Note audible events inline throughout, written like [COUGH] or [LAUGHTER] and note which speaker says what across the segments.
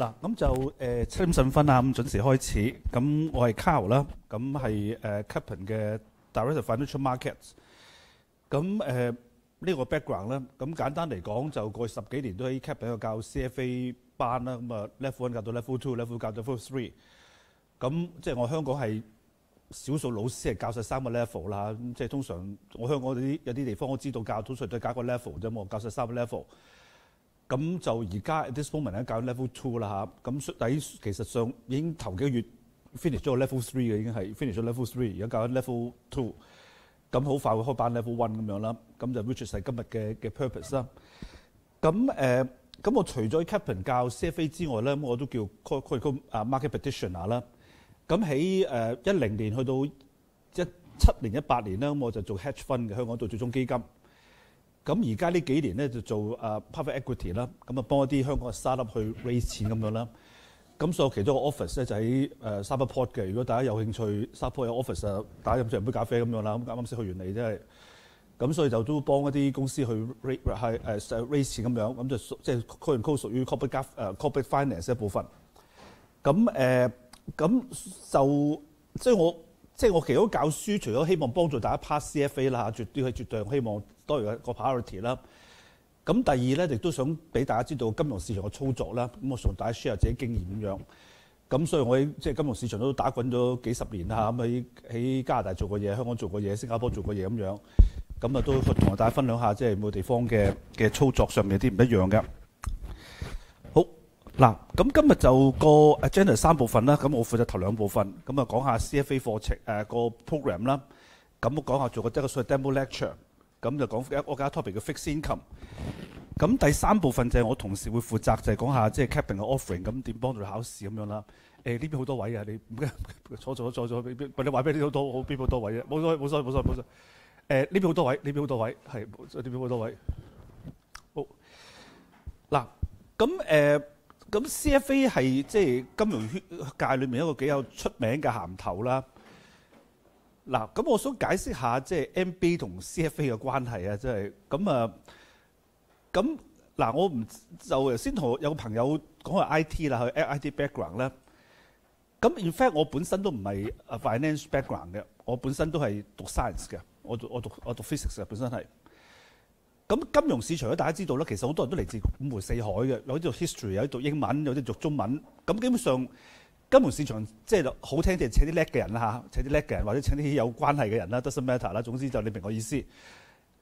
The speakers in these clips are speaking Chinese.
Speaker 1: 嗱，咁就誒七點十五分啊，咁準時開始。咁我係 Carl 啦，咁係誒 Capen 嘅 Director Financial Markets。咁誒呢個 background 咧，咁簡單嚟講就過去十幾年都喺 Capen 度教 CFA 班啦，咁啊 Level One 教到 Level Two，Level 教到 Level Three。咁即係我香港係少數老師係教晒三個 level 啦。咁即係通常我香港啲有啲地方我知道教通常都係教個 level 啫，我教晒三個 level。咁就而家 this moment 咧教 level two 啦嚇，咁底其實上已經頭幾個月 finish 咗 level three 嘅已經係 finish 咗 level three，而家教緊 level two，咁好快會開班 level one 咁樣啦，咁就 which 係今日嘅嘅 purpose 啦。咁誒，咁我除咗 captain 教 CFA 之外咧，我都叫 co-co 啊 market practitioner 啦。咁喺誒一零年去到一七年一八年咧，我就做 hedge fund 嘅香港做最終基金。咁而家呢幾年咧就做誒 private equity 啦，咁啊幫一啲香港嘅 startup 去 raise 錢咁樣啦。咁所以其中一個 office 咧就喺誒 Starport 嘅。如果大家有興趣，Starport 有 office 啊，大家飲上杯咖啡咁樣啦。咁啱啱先去完你，真係咁，所以就都幫一啲公司去 raise 係誒 raise 錢咁樣。咁就即係 call 唔 call 屬於 corporate 誒 corporate finance 一部分。咁誒咁就即係我即係我其實都教書，除咗希望幫助大家 pass CFA 啦，絕對係絕對希望。多餘個 priority 啦，咁第二咧亦都想俾大家知道金融市場嘅操作啦。咁我同大家 share 自己經驗咁樣。咁所以我喺即係金融市場都打滾咗幾十年啦。咁喺喺加拿大做過嘢，香港做過嘢，新加坡做過嘢咁樣。咁啊都同大家分享下即係每個地方嘅嘅操作上面有啲唔一樣嘅。好嗱，咁今日就個 agenda 三部分啦。咁我負責頭兩部分，咁啊講下 CFA 課程誒個 program 啦。咁我講下做個一個所謂 demo lecture。咁就講我加 topic 嘅 fixed income。咁第三部分就係我同事會負責，就係講下即係 captain 嘅 offering，咁點幫助你考試咁樣啦。誒呢邊好多位啊，你唔該 [LAUGHS] 坐坐坐坐，你話俾你好多好邊好多位啊？冇所冇所冇所冇所。誒呢邊好多位，呢邊好多位，係呢邊好多位。好嗱，咁誒咁 CFA 係即係金融界裏面一個幾有出名嘅鹹頭啦。嗱，咁我想解釋下即係 MBA 同 CFA 嘅關係啊，即係咁啊，咁嗱，我唔就先同有個朋友講下 IT 啦，去 IT background 咧。咁 in fact 我本身都唔係 finance background 嘅，我本身都係讀 science 嘅，我讀我讀我讀 physics 嘅本身係。咁金融市場咧，大家知道咧，其實好多人都嚟自五湖四海嘅，有啲讀 history，有啲讀英文，有啲讀中文。咁基本上。金融市場即係好聽啲，請啲叻嘅人啦嚇，請啲叻嘅人或者請啲有關係嘅人啦 does matter 啦。總之就你明我意思。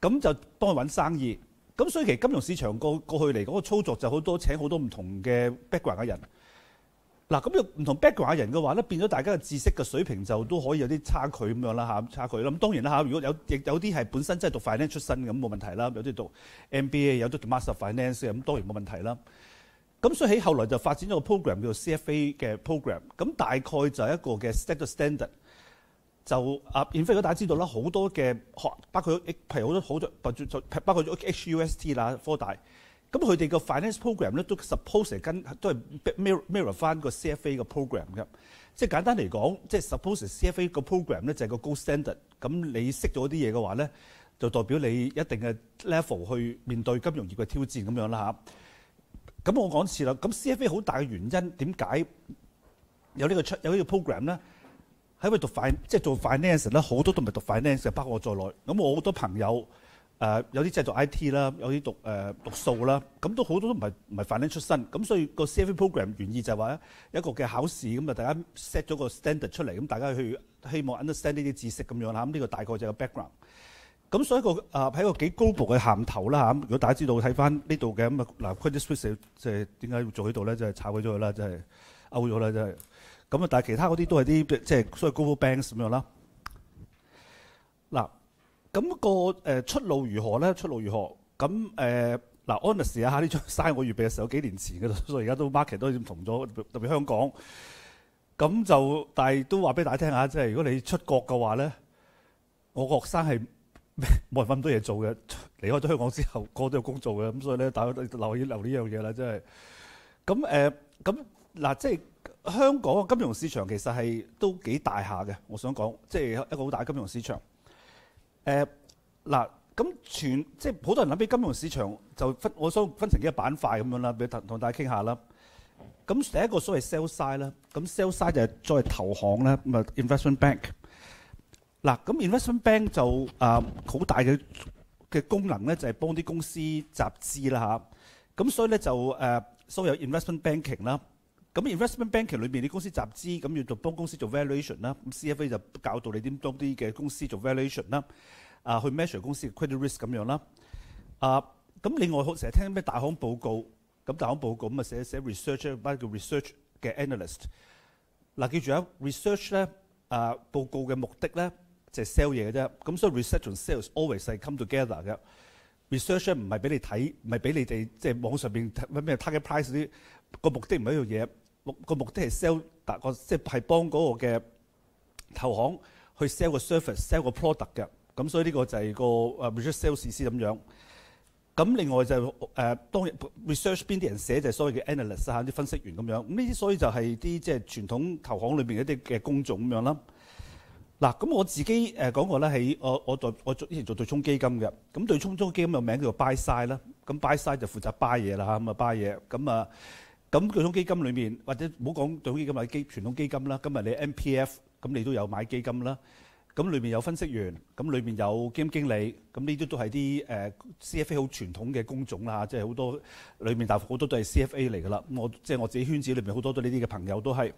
Speaker 1: 咁就幫佢揾生意。咁所以其實金融市場過過去嚟嗰個操作就好多請好多唔同嘅 background 嘅人。嗱，咁又唔同 background 嘅人嘅話咧，變咗大家嘅知識嘅水平就都可以有啲差距咁樣啦嚇，差距啦。咁當然啦嚇，如果有亦有啲係本身真係讀 finance 出身咁冇問題啦，有啲讀 MBA，有啲讀 master finance 咁當然冇問題啦。咁所以喺後來就發展咗個 program 叫做 CFA 嘅 program，咁大概就係一個嘅 standard standard。就啊，in fact 大家知道啦，好多嘅學包括譬如好多好多包括咗 HUST 啦，科大。咁佢哋個 finance program 咧都 suppose 係跟都係 mirror mirror 翻個 CFA 嘅 program 嘅。即係簡單嚟講，即係 suppose CFA 個 program 咧就係個 go standard。咁你識咗啲嘢嘅話咧，就代表你一定嘅 level 去面對金融業嘅挑戰咁樣啦嚇。咁我講次啦，咁 CFA 好大嘅原因點解有呢個出有呢個 program 咧？喺度讀 fin 即係做 finance 咧，好多都唔係讀 finance，包括我在內。咁我好多朋友誒，有啲即係讀 IT 啦，有啲讀誒讀數啦，咁都好多都唔係唔係 finance 出身。咁所以個 CFA program 原意就係話一個嘅考試，咁啊大家 set 咗個 standard 出嚟，咁大家去希望 understand 呢啲知識咁樣啦。咁呢個大概就係個 background。咁所以個啊喺個幾高部嘅銜頭啦嚇，如果大家知道睇翻呢度嘅咁啊嗱，Credit Suisse 即係點解要做喺度咧？即係炒鬼咗佢啦，即係勾咗啦，即係咁啊！但係其他嗰啲都係啲即係所謂 Global Banks 咁樣啦。嗱，咁個誒出路如何咧？出路如何？咁誒嗱，Honest 啊，呢張嘥我預備嘅時候幾年前嘅啦，[LAUGHS] 所以而家都 market 都唔同咗，特別香港。咁就但係都話俾大家聽下，即係如果你出國嘅話咧，我學生係。[LAUGHS] 冇人咁多嘢做嘅，離開咗香港之後，個個都有工做嘅，咁所以咧，大家留意留呢樣嘢啦，真係。咁誒，咁嗱，即係香港嘅金融市場其實係都幾大下嘅。我想講，即係一個好大嘅金融市場。誒嗱，咁全即係好多人諗起金融市場就分，我想分成幾個板塊咁樣啦，俾同同大家傾下啦。咁第一個所謂 sell side 啦，咁 sell side 就係作為投行啦，咁啊 investment bank。嗱，咁 investment bank 就啊好大嘅嘅功能咧，就係幫啲公司集資啦嚇。咁所以咧就誒所有 investment banking 啦。咁 investment banking 裏邊啲公司集資，咁要做幫公司做 valuation 啦。咁 CFA 就教導你點幫啲嘅公司做 valuation 啦。啊，去 measure 公司嘅 credit risk 咁樣啦。啊，咁另外好成日聽咩大行報告，咁大行報告咁啊寫寫 research，包括 research 嘅 analyst。嗱，記住啊，research 咧啊報告嘅目的咧。即係 sell 嘢嘅啫，咁所以 research 同 sales always 係 come together 嘅。research 唔係俾你睇，唔係俾你哋即係網上邊咩咩 target price 啲個目的唔係一樣嘢，目個目的係 sell，但個即係係幫嗰個嘅投行去 sell 個 service，sell 個 product 嘅。咁所以呢個就係個誒 research sales 意思咁樣。咁另外就誒、呃、當 research 邊啲人寫就係所謂嘅 analyst 嚇啲分析員咁樣。咁呢啲所以就係啲即係傳統投行裏邊一啲嘅工種咁樣啦。嗱，咁我自己誒講過咧，喺我我做我做以前做對沖基金嘅，咁對沖基金嘅名叫做 buy side 啦，咁 buy side 就負責 buy 嘢啦嚇，咁啊 buy 嘢，咁啊咁對沖基金裏面或者唔好講對沖基金或者基傳統基金啦，今日你 M P F 咁你都有買基金啦，咁裏面有分析員，咁裏面有基金經理，咁呢啲都係啲誒 C F A 好傳統嘅工種啦，即係好多裏面大好多都係 C F A 嚟噶啦，我即係我自己圈子裏面好多都呢啲嘅朋友都係。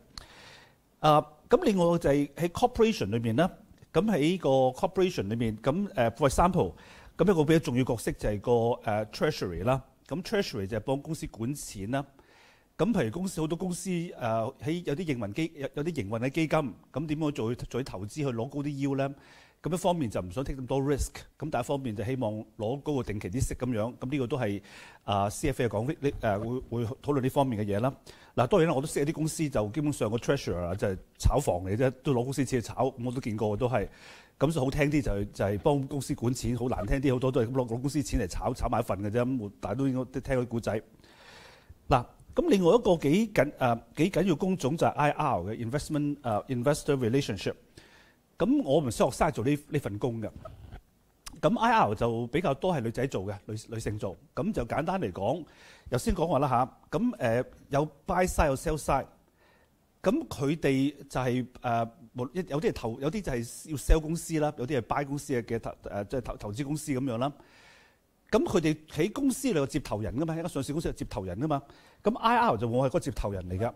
Speaker 1: 啊，咁另外就係喺 corporation 裏面啦，咁喺個 corporation 裏面，咁誒 for example，咁一個比較重要角色就係個誒 treasury 啦。咁 treasury 就係幫公司管錢啦。咁譬如公司好多公司誒喺有啲營運基有有啲營運嘅基金，咁點樣做做啲投資去攞高啲 U 咧？咁一方面就唔想 take 咁多 risk，咁第一方面就希望攞高個定期啲息咁樣，咁呢個都係啊 CFA 講呢誒會會討論呢方面嘅嘢啦。嗱當然啦，我都識一啲公司就基本上個 treasurer 就係炒房嚟啫，都攞公司錢去炒，我都見過都係。咁就好聽啲就係就係幫公司管錢，好難聽啲好多都係攞攞公司錢嚟炒炒埋份嘅啫。咁大家都應該都聽過啲古仔。嗱，咁另外一個幾緊誒幾緊要工種就係 IR 嘅 investment 誒 investor relationship。咁我唔識學生做呢呢份工嘅，咁 IR 就比較多係女仔做嘅，女女性做。咁就簡單嚟講，頭先講話啦吓，咁誒有 buy side 有 sell side，咁佢哋就係誒一有啲係投，有啲就係要 sell 公司啦，有啲係 buy 公司嘅嘅投誒即係投投資公司咁樣啦。咁佢哋喺公司裏有接頭人噶嘛，喺間上市公司有接頭人噶嘛。咁 IR 就我係個接頭人嚟噶。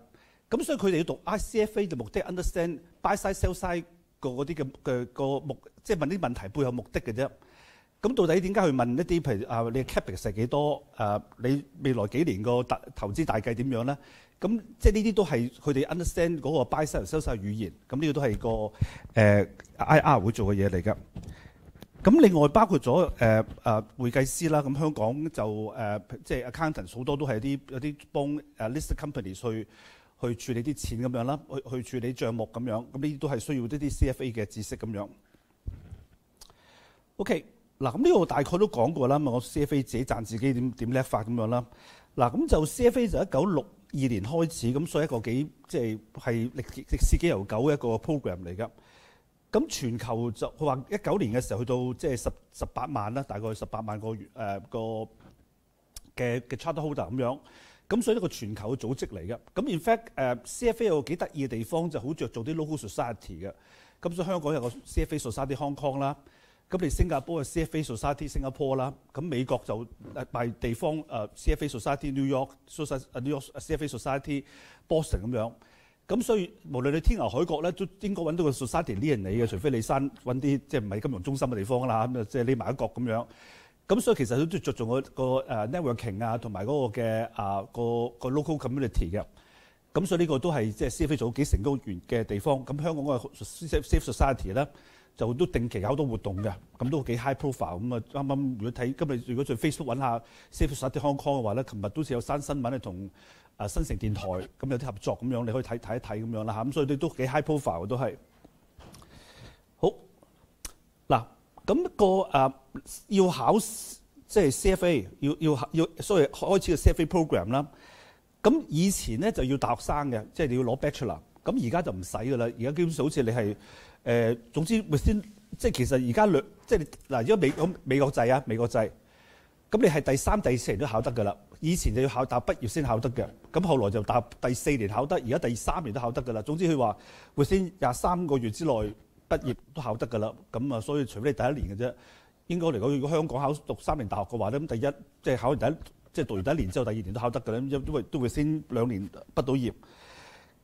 Speaker 1: 咁所以佢哋要讀 ICFA 嘅目的 understand buy side sell side。個嗰啲嘅嘅個目，即係問啲問題背後目的嘅啫。咁到底點解去問一啲譬如啊，你嘅 capex 係幾多？誒，你未來幾年個大投資大計點樣咧？咁即係呢啲都係佢哋 understand 嗰個 buy side 收曬語言。咁呢個都係個誒 IR 會做嘅嘢嚟㗎。咁另外包括咗誒誒會計師啦。咁香港就誒即係 accountant 好多都係啲有啲幫誒 list company 去。去處理啲錢咁樣啦，去去處理帳目咁樣，咁呢啲都係需要一啲 CFA 嘅知識咁樣。OK，嗱咁呢個大概都講過啦。咁我 CFA 自己賺自己點點叻法咁樣啦。嗱咁就 CFA 就一九六二年開始，咁所以一個幾即係係歷歷史幾悠久一個 program 嚟㗎。咁全球就佢話一九年嘅時候去到即係十十八萬啦，大概十八萬個月誒、呃、個嘅嘅 charter holder 咁樣。咁所以呢個全球嘅組織嚟嘅，咁 in fact 誒 CFA 有個幾得意嘅地方，就好着做啲 local society 嘅。咁所以香港有個 CFA society Hong Kong 啦，咁你新加坡嘅 CFA society 新加坡啦，咁美國就賣地方誒 CFA society New York soci New York CFA society Boston 咁樣。咁所以無論你天涯海角咧，都應該揾到個 society 呢人嚟嘅，除非你山揾啲即係唔係金融中心嘅地方啦，咁啊即係匿埋一角咁樣。咁所以其實都着重個個 networking 啊，同埋嗰個嘅啊個個 local community 嘅。咁所以呢個都係即係 CFA 做幾成功完嘅地方。咁香港嗰個 Safe Society 咧，就都定期搞好多活動嘅。咁都幾 high profile。咁啊啱啱如果睇今日如果在 Facebook 揾下 Safe Society Hong Kong 嘅話咧，琴日都似有新新聞係同啊新城電台咁有啲合作咁樣，你可以睇睇一睇咁樣啦嚇。咁所以都都幾 high profile 都係。好嗱。咁、那個誒、要考即係 CFA，要要要，所以開始個 CFA program 啦。咁以前咧就要大學生嘅，即係你要攞 bachelor。咁而家就唔使噶啦，而家基本上好似你係誒、呃，總之先即係其實而家即係嗱，如果美咁美國制啊，美國制，咁你係第三、第四年都考得噶啦。以前就要考大學畢業先考得嘅，咁後來就大第四年考得，而家第三年都考得噶啦。總之佢話會先廿三個月之內畢業都考得㗎啦。咁啊，所以除非你第一年嘅啫，應該嚟講，如果香港考讀三年大學嘅話咧，咁第一即係考完第一，即係讀完第一年之後，第二年都考得㗎啦。因因為都會先兩年畢到業。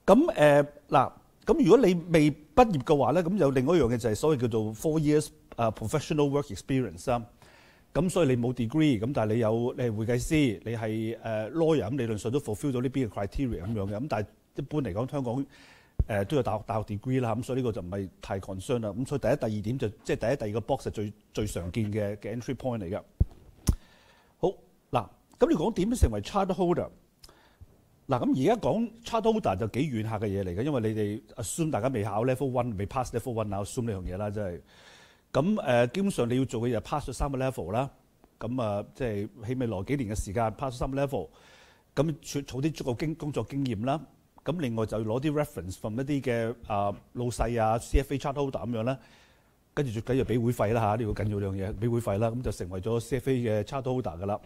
Speaker 1: 咁誒嗱，咁如果你未畢業嘅話咧，咁有另外一樣嘅就係所謂叫做 four years 誒 professional work experience 啊。咁所以你冇 degree，咁但係你有你係會計師，你係誒 lawyer，咁理論上都 fulfill 咗呢邊嘅 criteria 咁樣嘅。咁但係一般嚟講，香港誒都有大學大學 degree 啦。咁所以呢個就唔係太 concern 啦。咁所以第一、第二點就即係第一、第二個 box 係最最常見嘅嘅 entry point 嚟嘅。好嗱，咁你講點成為 charter holder？嗱，咁而家講 charter holder 就幾遠下嘅嘢嚟嘅，因為你哋 assume 大家未考 level one，未 pass level one 啊，assume 呢樣嘢啦，真係。咁誒，基本上你要做嘅就 pass 咗三個 level 啦。咁啊，即係起未來幾年嘅時間 pass 咗三個 level。咁儲儲啲足夠經工作經驗啦。咁另外就攞啲 reference from 一啲嘅啊老細啊，CFA charter holder 咁樣啦。跟住最緊要俾會費啦嚇，呢個緊要兩樣嘢，俾會費啦。咁就成為咗 CFA 嘅 charter holder 噶啦。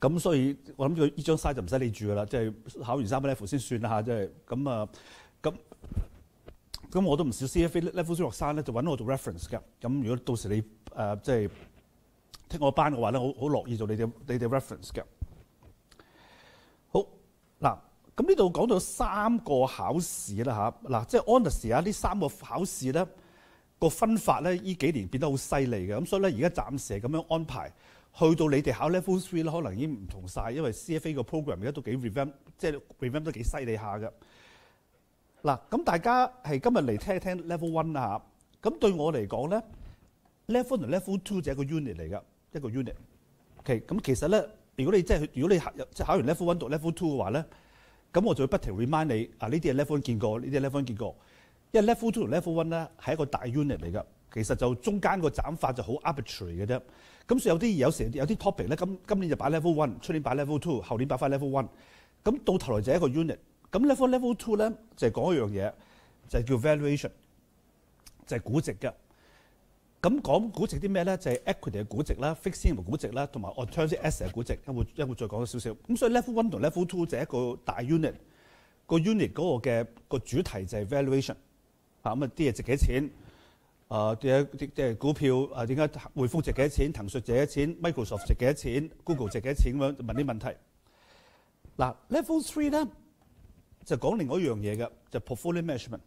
Speaker 1: 咁所以我諗佢呢張 size 就唔使你住噶啦，即係考完三個 level 先算啦嚇，即係咁啊咁。咁我都唔少 CFA level 學生咧，就揾我做 reference 嘅。咁如果到時你誒即係聽我班嘅話咧，好好樂意做你哋你哋 reference 嘅。好嗱，咁呢度講到三個考試啦嚇。嗱，即係 honors 啊，呢三個考試咧個分法咧，呢幾年變得好犀利嘅。咁所以咧，而家暫時係咁樣安排，去到你哋考 level three 咧，可能已經唔同晒，因為 CFA 個 program 而家都幾 revamp，即係 revamp 都幾犀利下嘅。嗱，咁大家係今日嚟聽一聽 level one 啊，咁對我嚟講咧，level one 同 level two 就係一個 unit 嚟㗎，一個 unit。OK，咁其實咧，如果你即係如果你考即係考完 level one 讀 level two 嘅話咧，咁我就會不停 remind 你啊，呢啲係 level one 見過，呢啲 level one 見過。因為 level two 同 level one 咧係一個大 unit 嚟㗎，其實就中間個斬法就好 arbitrary 嘅啫。咁所以有啲有時有啲 topic 咧，今今年就擺 level one，出年擺 level two，後年擺翻 level one。咁到頭來就係一個 unit。咁 level level two 咧就係講一樣嘢，就係叫 valuation，就係估值嘅。咁講估值啲咩咧？就係 equity 嘅估值啦，fixed income 估值啦，同埋 alternative asset 嘅估值。一會一會再講少少。咁所以 level one 同 level two 就係一個大 unit，個 unit 嗰個嘅個主題就係 valuation。啊咁啊啲嘢值幾錢？啊啲啲即係股票啊點解匯豐值幾多錢？騰訊值幾多錢？Microsoft 值幾多錢？Google 值幾多錢？咁樣問啲問題。嗱 level three 咧。就講另外一樣嘢嘅，就 portfolio management，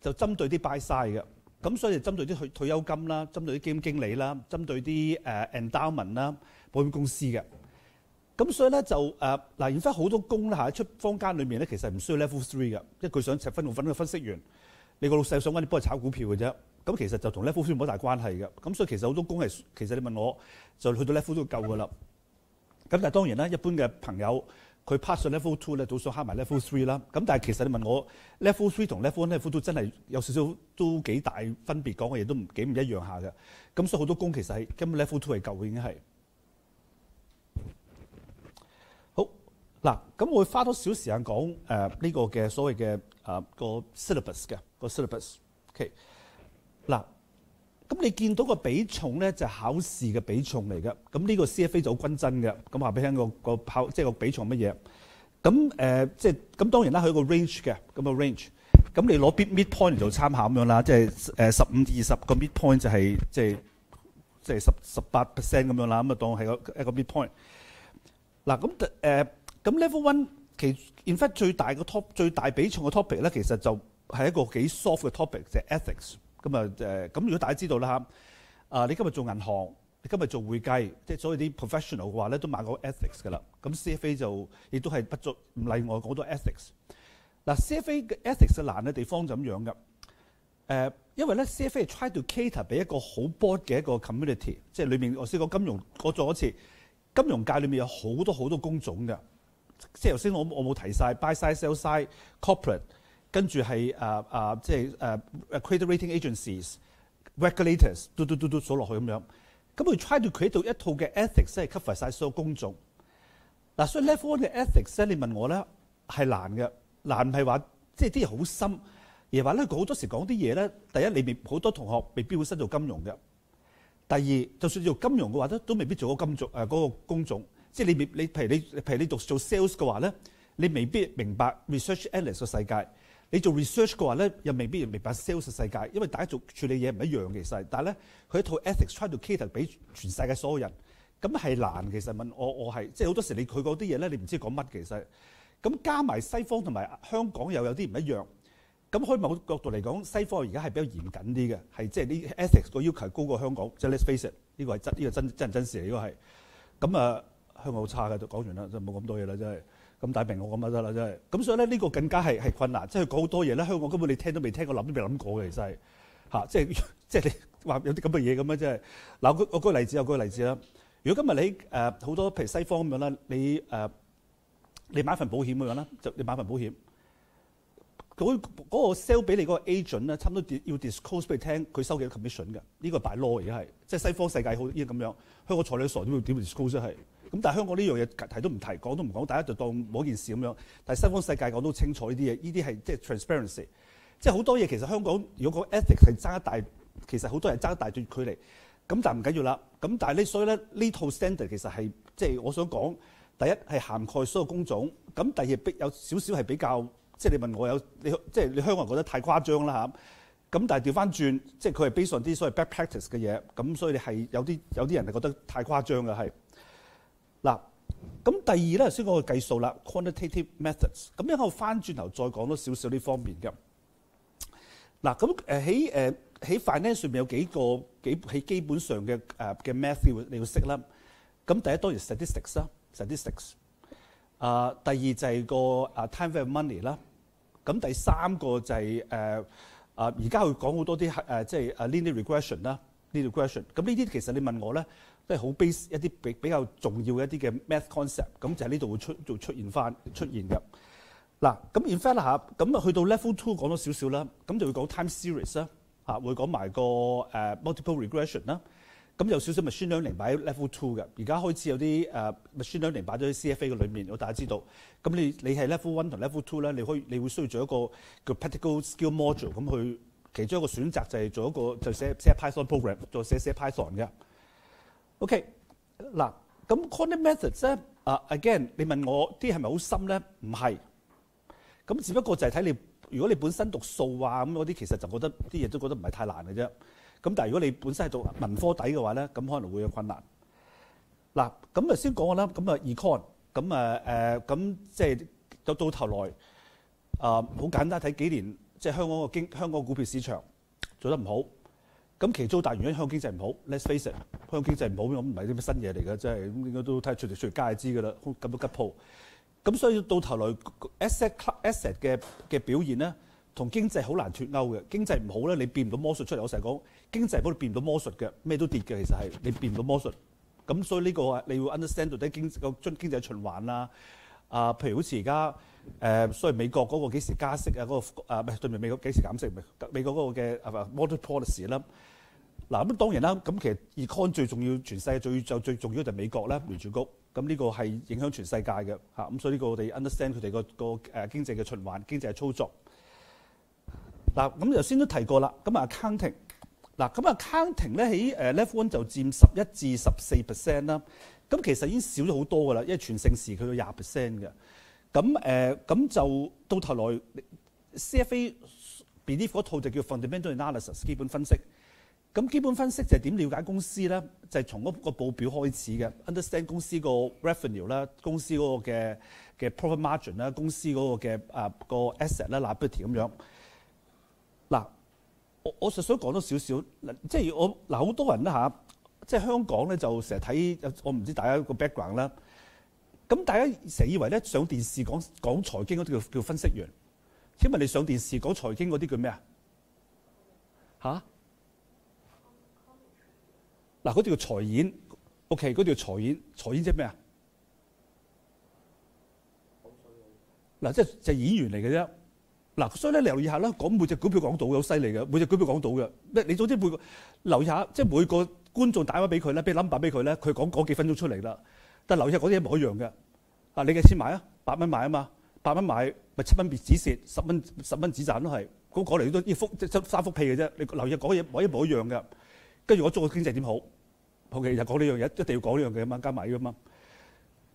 Speaker 1: 就針對啲 buy side 嘅，咁所以針對啲退退休金啦，針對啲基金經理啦，針對啲誒 endowment 啦，保險公司嘅。咁所以咧就誒嗱，而家好多工咧喺出坊間裏面咧，其實唔需要 level three 嘅，因為佢想分股份嘅分析員，你個老細想揾你幫佢炒股票嘅啫。咁其實就同 level three 冇大關係嘅。咁所以其實好多工係其實你問我就去到 level 都夠噶啦。咁但係當然啦，一般嘅朋友。佢 pass 上 level two 咧，都想慳埋 level three 啦。咁但係其實你問我 level three 同 level one、level two 真係有少少都幾大分別，講嘅嘢都唔幾唔一樣下嘅。咁所以好多工其實係根本 level two 係夠嘅，已經係好嗱。咁我會花多少時間講誒呢個嘅所謂嘅誒個 syllabus 嘅個 syllabus。OK 嗱。咁你見到個比重咧，就考試嘅比重嚟嘅。咁呢個 CFA 就好均真嘅。咁話俾聽個個考，即係個比重乜嘢？咁誒，即係咁當然啦，佢有個 range 嘅咁個 range。咁你攞 mid mid point 嚟做參考咁樣啦，即係誒十五至二十個 mid point 就係即係即係十十八 percent 咁樣啦。咁啊當係個一個 mid point。嗱咁誒咁 level one 其 in fact 最大個 top 最大比重嘅 topic 咧，其實就係一個幾 soft 嘅 topic，就係 ethics。咁啊誒，咁如果大家知道啦嚇，啊你今日做銀行，你今日做會計，即係所謂啲 professional 嘅話咧，都買過 ethics 㗎啦。咁 CFA 就亦都係不足唔例外好多 ethics。嗱 CFA 嘅 ethics 難嘅地方就咁樣嘅。誒，因為咧 CFA 係 try to cater 俾一個好 board 嘅一個 community，即係裏面我先講金融，我做一次金融界裏面有好多好多工種嘅。即係頭先我我冇提晒 buy side、sell side、corporate。跟住係誒誒，即係誒 credit rating agencies、regulators，嘟嘟嘟嘟數落去咁樣。咁佢 try to create 到一套嘅 ethics，即係 cover 晒所有工種。嗱，所以 level one 嘅 ethics 咧，你問我咧係難嘅，難係話即係啲嘢好深，而係話咧佢好多時講啲嘢咧。第一，你未好多同學未必會識做金融嘅。第二，就算做金融嘅話，咧都未必做過金種誒嗰個工種。即係你未你譬如你譬如你讀做 sales 嘅話咧，你未必明白 research analyst 嘅世界。你做 research 嘅話咧，又未必明白 sales 世界，因為大家做處理嘢唔一樣其實。但係咧，佢一套 ethics try to cater 俾全世界所有人，咁係難其實問我我係即係好多時你佢嗰啲嘢咧，你唔知講乜其實。咁加埋西方同埋香港又有啲唔一樣。咁喺某角度嚟講，西方而家係比較嚴謹啲嘅，係即係啲 ethics 個要求高過香港。即係 let's face it，呢個係真呢個真真真事嚟，呢個係。咁啊，香港好差嘅，就講完啦，就冇咁多嘢啦，真係。咁大明我咁就得啦，真係。咁所以咧，呢個更加係係困難，即係講好多嘢咧。香港根本你聽都未聽過，諗都未諗過嘅，其實係嚇，即係 [LAUGHS] 即係你話有啲咁嘅嘢咁樣，即係嗱。我我舉個例子，我舉個例子啦。如果今日你誒好多譬如西方咁樣啦，你誒你買份保險咁樣啦，就你買份保險。嗰嗰個 sell 俾你嗰個 agent 咧，差唔多要 disclose 俾你聽，佢收幾多 commission 嘅？呢個 by law 而家係，即係西方世界好依咁樣。香港坐你傻，點會點 disclose？係咁，但係香港呢樣嘢提都唔提，講都唔講，大家就當冇件事咁樣。但係西方世界講都清楚呢啲嘢，呢啲係即係 transparency，即係好多嘢其實香港如果個 ethics 係爭一大，其實好多人爭一大段距離。咁但係唔緊要啦。咁但係呢，所以咧呢套 standard 其實係即係我想講，第一係涵蓋所有工種，咁第二比有少少係比較。即係你問我有你即係你香港人覺得太誇張啦嚇，咁但係調翻轉，即係佢係 based on 啲所謂 bad practice 嘅嘢，咁所以你係有啲有啲人係覺得太誇張嘅係。嗱，咁第二咧，先講個計數啦，quantitative methods。咁一我翻轉頭再講多少少呢方面嘅。嗱，咁誒喺誒喺 finance 上面有幾個幾喺基本上嘅誒嘅 math 你要識啦。咁第一當然 statistics 啦，statistics。啊，第二就係個啊 time value money 啦。咁第三個就係誒啊，而家會講好多啲誒，即係啊 linear regression 啦，linear regression。咁呢啲其實你問我咧，即係好 base 一啲比比較重要嘅一啲嘅 math concept。咁就喺呢度會出做出現翻出現嘅。嗱，咁 in fact 下，咁啊去到 level two 講多少少啦，咁就會講 time series 啦，嚇會講埋個誒 multiple regression 啦。咁有少少 machine learning 擺喺 level two 嘅，而家開始有啲誒 machine learning 擺咗喺 CFA 嘅裏面，我大家知道。咁你你係 level one 同 level two 咧，你可以你會需要做一個叫 practical skill module，咁去其中一個選擇就係做一個就寫寫 Python program，做寫寫 Python 嘅。OK，嗱，咁 coding methods 咧，啊 again，你問我啲係咪好深咧？唔係，咁只不過就係睇你，如果你本身讀數啊咁嗰啲，其實就覺得啲嘢都覺得唔係太難嘅啫。咁但係如果你本身係讀文科底嘅話咧，咁可能會有困難。嗱，咁啊先講下啦。咁啊 econ，咁啊誒，咁即係到到頭來啊，好簡單睇幾年，即係香港個經香港股票市場做得唔好。咁其中大原因香港經濟唔好，let's face it，香港經濟唔好咁唔係啲乜新嘢嚟嘅，即係咁應該都睇出嚟出嚟街知㗎啦，咁多吉鋪。咁所以到頭來 asset asset 嘅嘅表現咧，同經濟好難脫鈎嘅。經濟唔好咧，你變唔到魔術出嚟。我成日講。經濟嗰度變唔到魔術嘅，咩都跌嘅，其實係你變唔到魔術。咁所以呢個你要 understand 到底經個經經濟循環啦。啊，譬如好似而家誒，所謂美國嗰個幾時加息啊？嗰、個啊唔係對面美國幾時減息？美國嗰個嘅啊 monetary policy 啦。嗱咁當然啦，咁其實 econ 最重要，全世界最就最重要就係美國咧，聯儲局。咁呢個係影響全世界嘅嚇。咁所以呢個我哋 understand 佢哋個個誒經濟嘅循環、經濟嘅操作。嗱咁頭先都提過啦。咁啊 accounting。嗱咁啊，accounting 咧喺誒 level one 就佔十一至十四 percent 啦。咁其實已經少咗好多噶啦，因為全盛時佢有廿 percent 嘅。咁誒咁就到頭來 CFA believe 嗰套就叫 fundamental analysis 基本分析。咁基本分析就係點了解公司咧？就係、是、從嗰個報表開始嘅，understand 公司個 revenue 啦，公司嗰個嘅嘅 profit margin 啦，公司嗰個嘅啊個 asset 啦，liability 咁樣。嗱。我我實想講多少少，即係我嗱好多人啦嚇，即係香港咧就成日睇，我唔知大家個 background 啦。咁大家成日以為咧上電視講講財經嗰啲叫叫分析員。請問你上電視講財經嗰啲叫咩啊？嚇？嗱，嗰啲叫財演，OK，嗰啲叫財演，財演即係咩啊？嗱，即係就演員嚟嘅啫。嗱，所以咧留意下啦，讲每隻股票講到嘅好犀利嘅，每隻股票講到嘅。咩？你總之每個留意下，即係每個觀眾打翻俾佢咧，俾 number 俾佢咧，佢講嗰幾分鐘出嚟啦。但係留意下嗰啲一模一樣嘅。啊，你嘅錢買啊，八蚊買啊嘛，八蚊買咪七蚊別止蚀，十蚊十蚊止赚都係。咁講嚟都一幅即係三幅屁嘅啫。你留意下講嘢，一模一樣嘅。跟住我中國經濟點好？好嘅就講呢樣嘢，一定要講呢樣嘢啊嘛，加埋㗎嘛。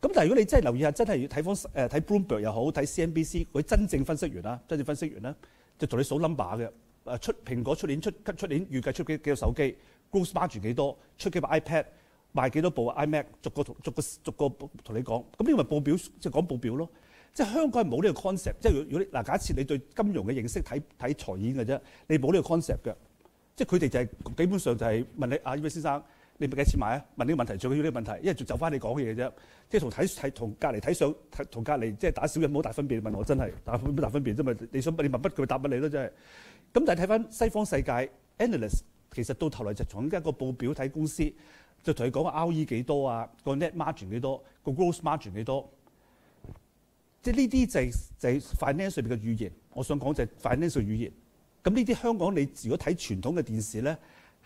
Speaker 1: 咁但係如果你真係留意下，真係睇翻誒睇 Bloomberg 又好，睇 CNBC 佢真正分析員啦，真正分析員咧就同你數 number 嘅。誒出蘋果出年出出年預計出幾幾個手機，gross margin 幾多，出幾部 iPad，賣幾多部 iMac，逐個逐個逐個同你講。咁呢個咪報表即係講報表咯。即係香港係冇呢個 concept。即係如果你嗱假設你對金融嘅認識睇睇財演嘅啫，你冇呢個 concept 嘅。即係佢哋就係、基本上就係問你啊，呢位先生。你咪幾錢買啊？問呢個問題最緊要呢個問題，因為就就翻你講嘅嘢啫。即係同睇睇同隔離睇相，同隔離即係打小人冇大分別。問我真係打冇大分別啫嘛。你想你問乜佢答乜你咯，真係。咁但係睇翻西方世界，analyst 其實到頭來就從一個報表睇公司，就同佢講個 RE 幾多啊，個 net margin 幾多，個 gross margin 幾多。即係呢啲就係就係 finance 上面嘅語言。我想講就係 finance 語言。咁呢啲香港你如果睇傳統嘅電視咧。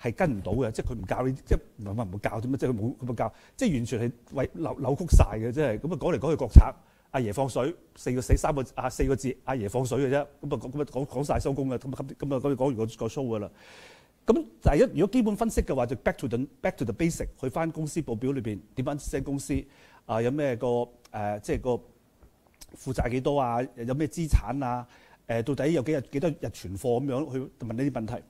Speaker 1: 係跟唔到嘅，即係佢唔教你，即係唔係唔會教點咩？即係佢冇佢冇教，即係完全係為扭扭曲晒嘅，即係咁啊！講嚟講去國策，阿爺放水四個四三個啊四個字，阿爺放水嘅啫。咁啊咁啊講講曬收工嘅，咁咁咁啊講完個個 show 嘅啦。咁第一，如果基本分析嘅話，就 back to the back to the basic，去翻公司報表裏邊點樣 set 公司啊？有咩個誒、即係個負債幾多啊？有咩資產啊？誒、到底有幾日幾多日存貨咁樣去問呢啲問題。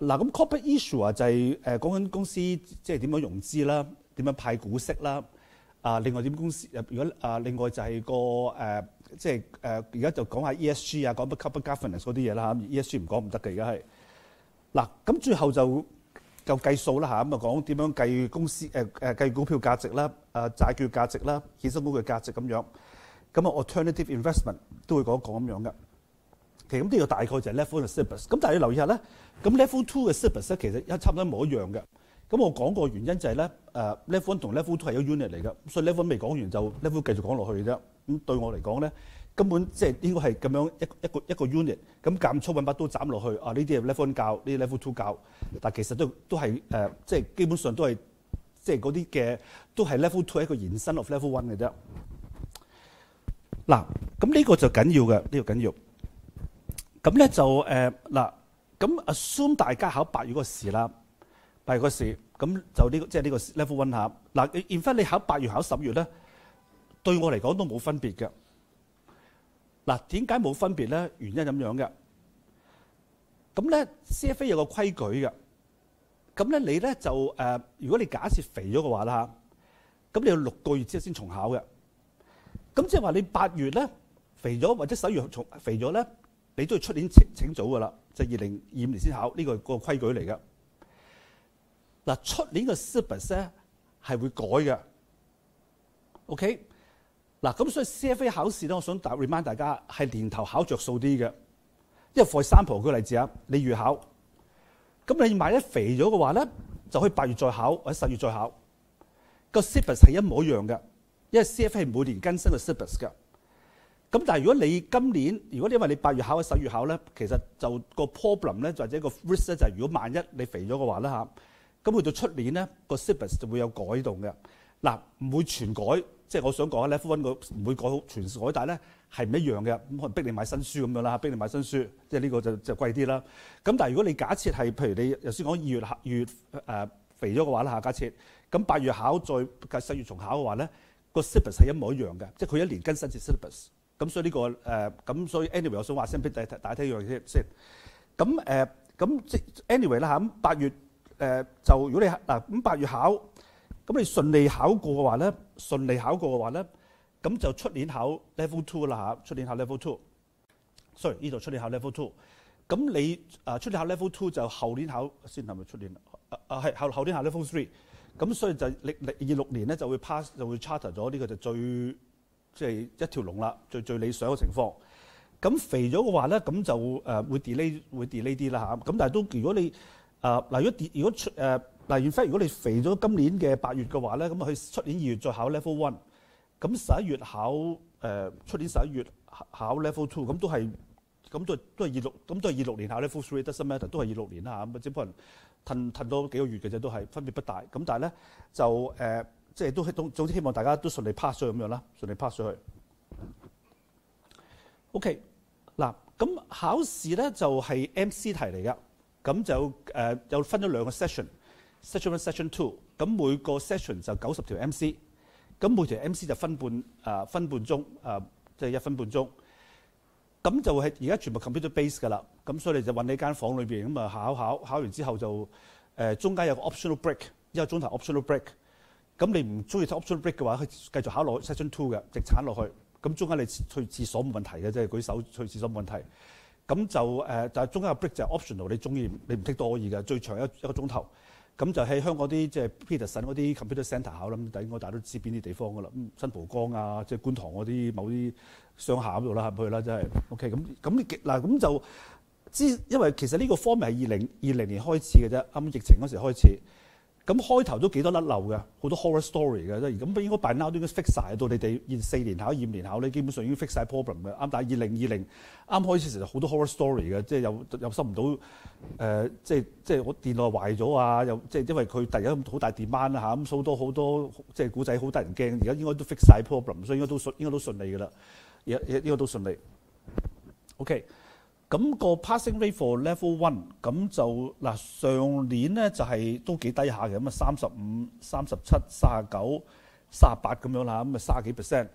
Speaker 1: 嗱，咁 corporate issue 啊，就係誒講緊公司即係點樣融資啦，點樣派股息啦。啊，另外點公司如果啊，另外就係個誒，即係誒而家就講下 ESG 啊，講乜 corporate governance 嗰啲嘢啦嚇。ESG 唔講唔得嘅，而家係嗱，咁最後就就計數啦嚇，咁啊講點樣計公司誒誒計股票價值啦，誒債券價值啦，衍生工具價值咁樣。咁啊，alternative investment 都會講一講咁樣嘅。其實咁呢個大概就係 level one 嘅 syllabus。咁但係要留意下咧，咁 level two 嘅 syllabus 咧其實一差唔多一模一樣嘅。咁我講個原因就係咧，誒 level one 同 level two 係一個 unit 嚟嘅，所以 level 未講完就 level 繼續講落去嘅啫。咁對我嚟講咧，根本即係應該係咁樣一一個一個 unit。咁間粗揾把刀斬落去，啊呢啲係 level one 教，呢啲 level two 教。但其實都都係誒，即係基本上都係即係嗰啲嘅都係 level two 係一個延伸 of level one 嘅啫。嗱，咁呢個就緊要嘅，呢個緊要。咁咧就誒嗱，咁 assume 大家考八月個試啦，八月個試，咁就呢個即係呢個 level one 下。嗱，in fact 你考八月考十月咧，對我嚟講都冇分別嘅。嗱，點解冇分別咧？原因咁樣嘅。咁咧 CFA 有個規矩嘅。咁咧你咧就誒，如果你假設肥咗嘅話啦嚇，咁你要六個月之後先重考嘅。咁即係話你八月咧肥咗，或者十月重肥咗咧。你都要出年請請早噶啦，就二零二五年先考，呢個個規矩嚟嘅。嗱，出年嘅 syllabus 咧係會改嘅。OK，嗱咁所以 CFA 考試咧，我想 remind 大家係年頭考着數啲嘅，因為 for example 舉例子啊，你預考，咁你萬一肥咗嘅話咧，就可以八月再考或者十月再考，個 syllabus 係一模一樣嘅，因為 CFA 係每年更新個 syllabus 嘅。咁但係如果你今年，如果因為你八月考或十月考咧，其實就個 problem 咧，或者個 risk 咧，就係如果萬一你肥咗嘅話咧嚇，咁去到出年咧個 syllabus 就會有改動嘅。嗱，唔會全改，即係我想講咧，level one 個唔會改好全改，但係咧係唔一樣嘅，咁可能逼你買新書咁樣啦，逼你買新書，即係呢個就就貴啲啦。咁但係如果你假設係譬如你頭先講二月二月誒肥咗嘅話啦嚇，假設咁八月考再計十月重考嘅話咧，個 syllabus 係一模一樣嘅，即係佢一年更新次 syllabus。咁所以呢、這個誒，咁、所以 anyway，我想話先俾大大家聽一樣嘢先。咁誒，咁即 anyway 啦嚇。咁八月誒、就如果你嗱咁八月考，咁你順利考過嘅話咧，順利考過嘅話咧，咁就出年考 level two 啦嚇。出年考 level two。sorry，呢度出年考 level two。咁你啊出年考 level two 就後年考先係咪出年？啊啊係後後年考 level three。咁所以就歷歷二六年咧就會 pass 就會 charter 咗呢個就最。即係一條龍啦，最最理想嘅情況。咁肥咗嘅話咧，咁就誒會 delay 會 delay 啲啦嚇。咁但係都如果你誒嗱，如果如果出誒嗱，如果如果你肥咗今年嘅八月嘅話咧，咁佢出年二月再考 level one，咁十一月考誒出年十一月考 level two，咁都係咁都都係二六，咁都係二六年考 level three，doesn't matter，都係二六年啦嚇。咁只不過褪褪多幾個月嘅啫，都係分別不大。咁但係咧就誒。即係都總總之希望大家都順利 pass 咗咁樣啦，順利 pass 咗去。OK，嗱咁考試咧就係 MC 題嚟㗎，咁就誒又分咗兩個 session，session one、session two，咁每個 session 就九十條 MC，咁每條 MC 就分半啊分半鐘啊，即係一分半鐘。咁就係而家全部 computer base 㗎啦。咁所以你就揾你間房裏邊咁啊考考考完之後就誒、中間有個 optional break 一個鐘頭 optional break。咁你唔中意睇 option break 嘅話，可以繼續考落 section two 嘅直鏟落去。咁中間你去廁所冇問題嘅，即係舉手去廁所冇問題。咁就誒、但係中間個 break 就係 optional，你中意你唔識都可以嘅，最長一一個鐘頭。咁就喺香港啲即係 Peterson 嗰啲 computer centre 考啦，咁應該大家都知邊啲地方噶啦。新蒲崗啊，即係觀塘嗰啲某啲商廈嗰度啦，入去啦，真係 OK。咁咁嗱咁就知，因為其實呢個 form 係二零二零年開始嘅啫，啱疫情嗰時開始。咁開頭都幾多甩漏嘅，好多 horror story 嘅，即係咁應該 by now 都應該 fix 晒。到你哋二四年考、二五年考咧，基本上已經 fix 晒 problem 嘅。啱，但係二零二零啱開始時就好多 horror story 嘅，即係又又收唔到誒、即係即係我電腦壞咗啊，又即係因為佢突然間好大 demand 啊嚇，咁好多好多即係古仔好得人驚。而家應該都 fix 晒 problem，所以應該都順應該都順利嘅啦，應應應該都順利。OK。咁個 passing rate for level one 咁就嗱上年咧就係都幾低下嘅，咁啊三十五、三十七、三十九、三十八咁樣啦，咁啊三十幾 percent。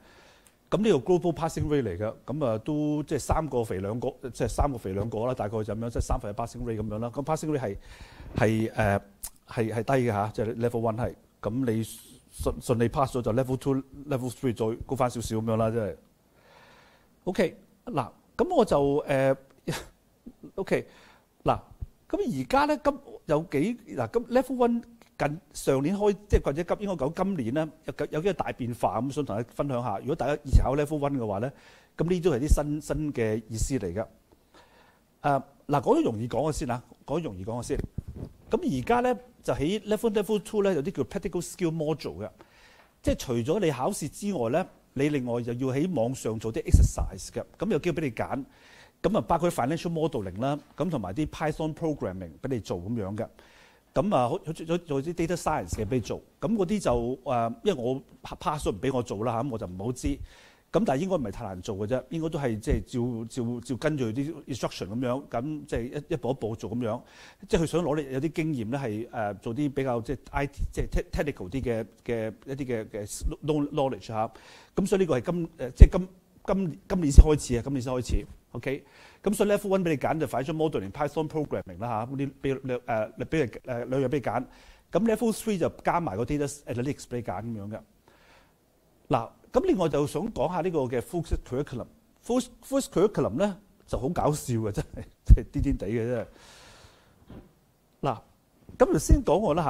Speaker 1: 咁呢個 global passing rate 嚟嘅，咁啊都即係三個肥兩個，即係三個肥兩個啦，大概就咁樣，即係三分一 passing rate 咁樣啦。咁 passing rate 係係誒係係低嘅嚇，即係 level one 係。咁你順順利 pass 咗就 level two、level three 再高翻少少咁樣啦，即係。OK 嗱，咁我就誒。[LAUGHS] O.K. 嗱，咁而家咧今有幾嗱咁 Level One 近上年開即係或者今應該講今年咧有有幾個大變化咁，想同大家分享下。如果大家以前考 Level One 嘅話咧，咁呢都係啲新新嘅意思嚟嘅。誒嗱，講咗容易講嘅先啊，講咗容易講嘅先。咁而家咧就喺 Level Level Two 咧有啲叫 Practical Skill Module 嘅，即係除咗你考試之外咧，你另外又要喺網上做啲 exercise 嘅，咁有機會俾你揀。咁啊，包括 financial modeling 啦，咁同埋啲 Python programming 俾你做咁樣嘅。咁啊，好做做啲 data science 嘅俾你做。咁嗰啲就誒，因為我 pass 唔俾我做啦嚇，咁我就唔好知。咁但係應該唔係太難做嘅啫，應該都係即係照照照跟住啲 instruction 咁樣，咁即係一一步一步做咁樣。即係佢想攞你有啲經驗咧，係誒做啲比較即係 IT 即係 technical 啲嘅嘅一啲嘅嘅 knowledge 嚇。咁所以呢個係今誒即係今今今年先開始啊，今年先開始。OK，咁所以 level one 俾你揀就 financial modeling、Python programming 啦嚇，咁啲俾兩誒俾誒兩樣俾你揀。咁 level three 就加埋嗰啲 data analytics 俾你揀咁樣嘅。嗱，咁另外就想講下呢個嘅 focused curriculum。focused focused curriculum 咧就好搞笑嘅，真係即係癲癲地嘅啫。嗱，咁就先講我啦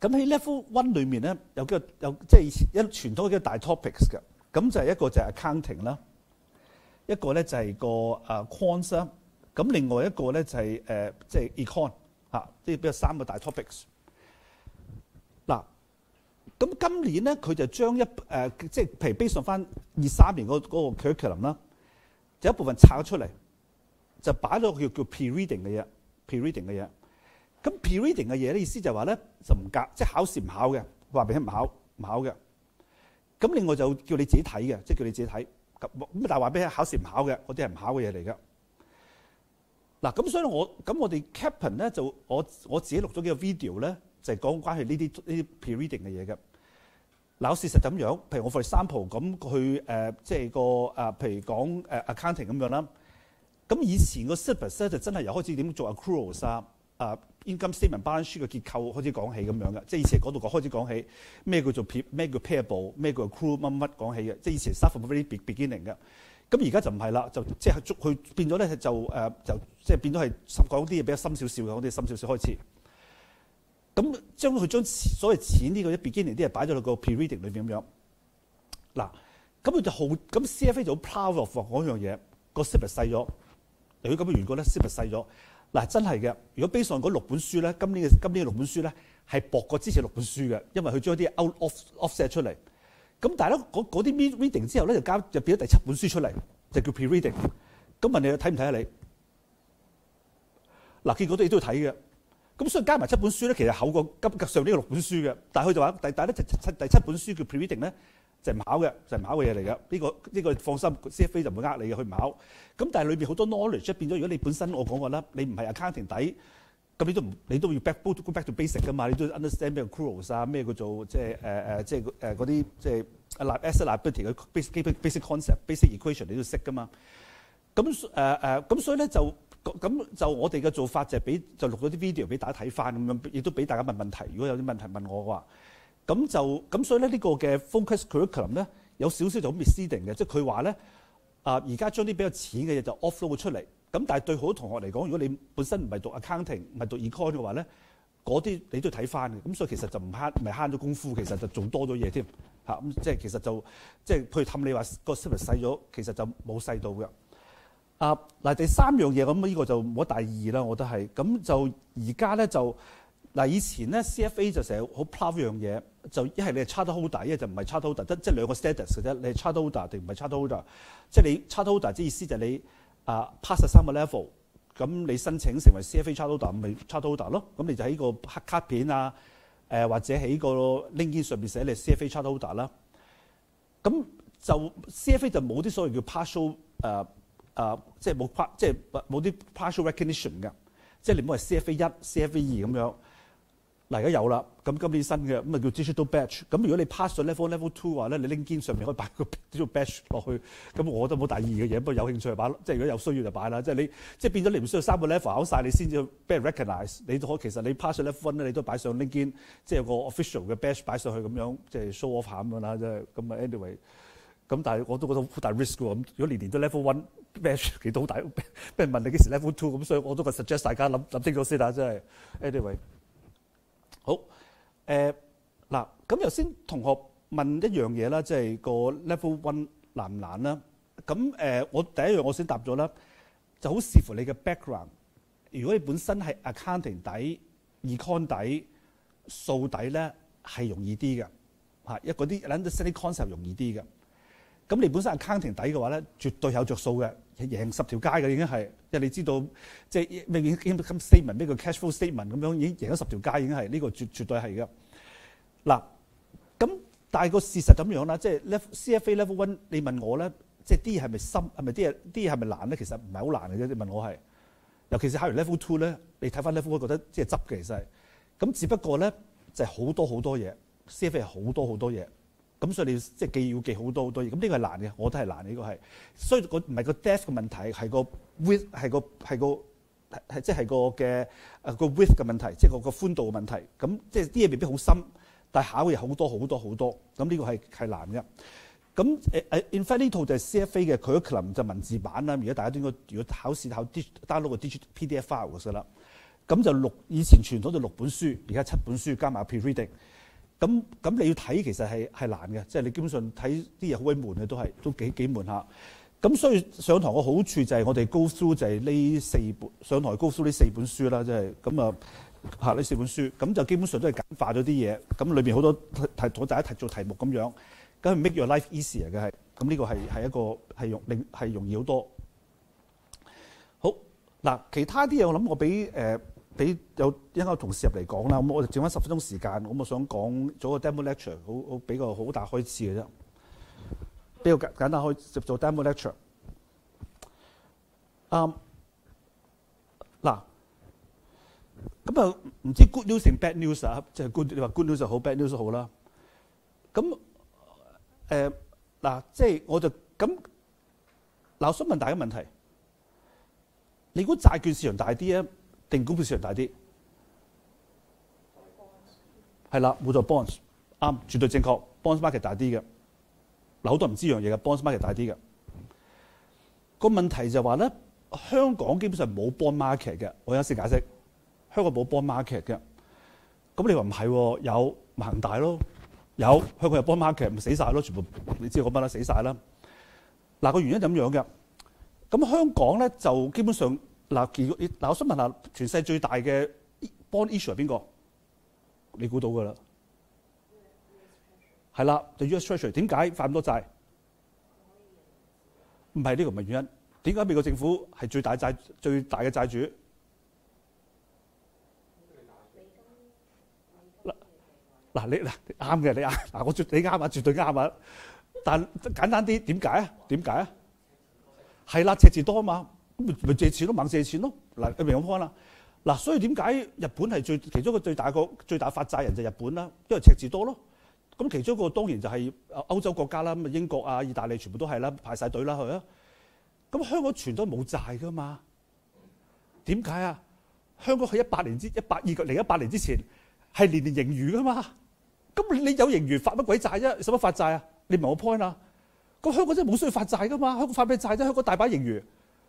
Speaker 1: 嚇。咁喺 level one 裏面咧有幾個有即係以前一傳統嘅大 topics 嘅，咁就係一個就係 accounting 啦。一個咧就係個誒 quant 咁另外一個咧就係誒即係 econ 嚇，即係比較三個大 topics。嗱，咁今年咧佢就將一誒即係譬如 base on 翻二三年嗰嗰個 curriculum 啦，就一部分拆咗出嚟，就擺咗個叫叫 pre-reading 嘅嘢，pre-reading 嘅嘢。咁 pre-reading 嘅嘢咧意思就話咧就唔隔，即係考試唔考嘅，話俾你唔考唔考嘅。咁另外就叫你自己睇嘅，即係叫你自己睇。咁咁但係話俾你考試唔考嘅，嗰啲係唔考嘅嘢嚟㗎。嗱，咁所以我咁我哋 Captain 咧就我我自己錄咗幾個 video 咧，就係講關係呢啲呢啲 pre-reading 嘅嘢嘅。嗱，事實咁樣，譬如我 for example 咁去誒，即係個誒，譬如講誒 accounting 咁樣啦。咁以前個 syllabus 咧就真係由開始點做 accruals 啊。啊，現金 statement balance 書嘅結構開始講起咁樣嘅，即係以前嗰度講開始講起咩叫做咩叫 payable，咩叫 accrue 乜乜講起嘅，即係以前 start from very beginning 嘅。咁而家就唔係啦，就即係捉佢變咗咧，就誒就即係變咗係講啲嘢比較深少少嘅，講啲深少少開始。咁將佢將所謂錢呢個一 beginning 啲嘢擺咗落個 pre-reading 裏邊咁樣。嗱，咁佢就好咁 CFA 就好 proud of 嗰樣嘢，個 syllabus 細咗。由於咁嘅緣故咧，syllabus 細咗。嗱，真係嘅。如果 base 上嗰六本書咧，今年嘅今年嘅六本書咧係薄過之前六本書嘅，因為佢將啲 out off offset 出嚟。咁但係咧，嗰啲 reading 之後咧就加就變咗第七本書出嚟，就叫 pre-reading。咁問你睇唔睇啊？你嗱，結果都亦都要睇嘅。咁所以加埋七本書咧，其實厚過今上年嘅六本書嘅。但係佢就話第第咧七第七本書叫 pre-reading 咧。就唔考嘅，就唔考嘅嘢嚟嘅。呢、個呢、個放心，CFA 就唔會呃你嘅，佢唔考。咁但係裏邊好多 knowledge，變咗如果你本身我講過啦，你唔係 accounting 底，咁你都唔你都要 back back to basic 噶嘛？你都 understand 咩 accruals 啊，咩叫做即係誒誒，即係誒嗰啲即係 asset liability 嘅 basic basic concept、basic equation 你都識噶嘛？咁誒誒咁所以咧就咁就我哋嘅做法就係俾就錄咗啲 video 俾大家睇翻咁樣，亦都俾大家問問題。如果有啲問題問我嘅話，咁就咁所以咧呢個嘅 focus curriculum 咧有少少就咁 misleading 嘅，即係佢話咧啊而家將啲比較淺嘅嘢就 offload 出嚟。咁但係對好多同學嚟講，如果你本身唔係讀 accounting，唔係讀 econ 嘅話咧，嗰啲你都睇翻嘅。咁所以其實就唔慳，唔係慳咗功夫，其實就做多咗嘢添嚇。咁即係其實就即係譬如氹你話個 size 細咗，其實就冇細到嘅。啊嗱，第三樣嘢咁呢個就冇乜大意義啦，我覺得係。咁就而家咧就嗱，以前咧 CFA 就成日好 proud 一樣嘢，就一係你係 charter holder，一係就唔係 charter holder，得即係兩個 status 嘅啫。你係 charter holder 定唔係 charter holder？即係你 charter holder，即意思就係你。啊，pass 三個 level，咁你申請成為 CFA charter holder，咪 charter holder 咯。咁你就喺個黑卡片啊，誒、或者喺個 link 上面寫你 CFA charter holder 啦。咁就 CFA 就冇啲所謂叫 partial 誒、呃、誒，即係冇 part 即係冇啲 partial recognition 嘅，即係你唔好係 CFA 一、CFA 二咁樣。嗱而家有啦，咁今年新嘅咁啊叫 digital batch。咁如果你 pass 咗 level level two 話咧，你拎肩上面可以擺個 [LAUGHS] digital batch 落去。咁我都冇大意嘅嘢，不過有興趣就擺。即係如果有需要就擺啦。即係你即係變咗你唔需要三個 level 考晒，你先至俾人 recognize。你都可其實你 pass 咗 level one 咧，你都擺上拎肩，即係有個 official 嘅 batch 擺上去咁樣，即係 show off 下咁樣啦。即係咁啊，anyway。咁但係我都覺得好大 risk 喎。咁如果年年都 level one batch，其實都好大。[LAUGHS] 俾人問你幾時 level two，咁所以我都覺 suggest 大家諗諗清楚先啦。即係 anyway。好，誒、嗱，咁頭先同學問一樣嘢啦，即係個 level one 難唔難啦？咁誒、我第一樣我先答咗啦，就好視乎你嘅 background。如果你本身係 accounting 底、econ 底、數底咧，係容易啲嘅嚇，一嗰啲 understanding concept 容易啲嘅。咁你本身 accounting 底嘅話咧，絕對有着數嘅，贏十條街嘅已經係，因為你知道即係咩叫 income statement，咩叫 cash flow statement 咁樣，已經贏咗十條街已經係，呢個絕絕對係嘅。嗱，咁但係個事實咁樣啦，即係 level CFA level one，你問我咧，即係啲嘢係咪深，係咪啲嘢啲嘢係咪難咧？其實唔係好難嘅啫。你問我係，尤其是考完 level two 咧，你睇翻 level one 覺得即係執嘅其實係，咁只不過咧就係好多好多嘢，CFA 好多好多嘢。咁所以你即係記要記好多好多嘢，咁呢個係難嘅，我都係難呢個係。所以個唔係個 depth 嘅問題，係個 width 係個係個係即係個嘅誒個 width 嘅問題，即係個個寬度嘅問題。咁即係啲嘢未必好深，但係考嘅好多好多好多。咁呢個係係難嘅。咁誒誒，in fact 呢套就係 CFA 嘅 curriculum 就文字版啦。而家大家都應該如果考試考 download 個 digital PDF file 嘅啦。咁就六以前傳統就六本書，而家七本書加埋 pre-reading。咁咁你要睇其實係係難嘅，即係你基本上睇啲嘢好鬼悶嘅，都係都幾幾悶下。咁所以上堂嘅好處就係我哋 go through 就係呢四本上台 go through 呢四本書啦，即係咁啊嚇呢四本書，咁就基本上都係簡化咗啲嘢。咁裏邊好多題同大家題做題目咁樣，咁 make your life easier 嘅係。咁呢個係係一個係容令係容易好多。好嗱，其他啲嘢我諗我俾誒。俾有一個同事入嚟講啦，咁我哋剩翻十分鐘時間，咁我想講咗個 demo lecture，好好俾個好大開始嘅啫，比較簡簡單開做 demo lecture。啊，嗱，咁啊唔知 good news 定 bad news 啊？即係 good，你話 good news 就好，bad news 就好啦。咁誒嗱，即係我就咁嗱，我想問大家問題，你估債券市場大啲啊？定股票市場大啲，係啦，冇錯，bonds 啱，絕對正確，bonds market 大啲嘅。嗱，好多唔知樣嘢嘅，bonds market 大啲嘅。個問題就係話咧，香港基本上冇 bond market 嘅。我有時解釋，香港冇 bond market 嘅。咁你話唔係？有恒大咯，有香港有 bond market，咪死晒咯，全部你知嗰班啦，死晒啦。嗱，個原因就咁樣嘅。咁香港咧就基本上。嗱，如果你嗱，我想問下，全世界最大嘅 bond issue 係邊個？你估到噶啦，係啦，就 US Treasury。點解發咁多債？唔係呢個唔係原因。點解美國政府係最大債最大嘅債主？嗱嗱，你嗱啱嘅，你啱嗱，我絕你啱啊，絕對啱啊。但簡單啲，點解啊？點解啊？係啦，赤字多啊嘛。咪咪借錢咯，猛借錢咯。嗱，你明我講啦。嗱，所以點解日本係最其中一個最大個最大發債人就日本啦，因為赤字多咯。咁其中一個當然就係歐洲國家啦，咁啊英國啊、意大利全部都係啦，排晒隊啦去啊。咁香港全都冇債噶嘛？點解啊？香港喺一百年之一八二零一八年之前係年年盈餘噶嘛？咁你有盈餘發乜鬼債啫？使乜發債啊？你唔係我 point 啊？咁香港真係冇需要發債噶嘛？香港發咩債啫？香港大把盈餘，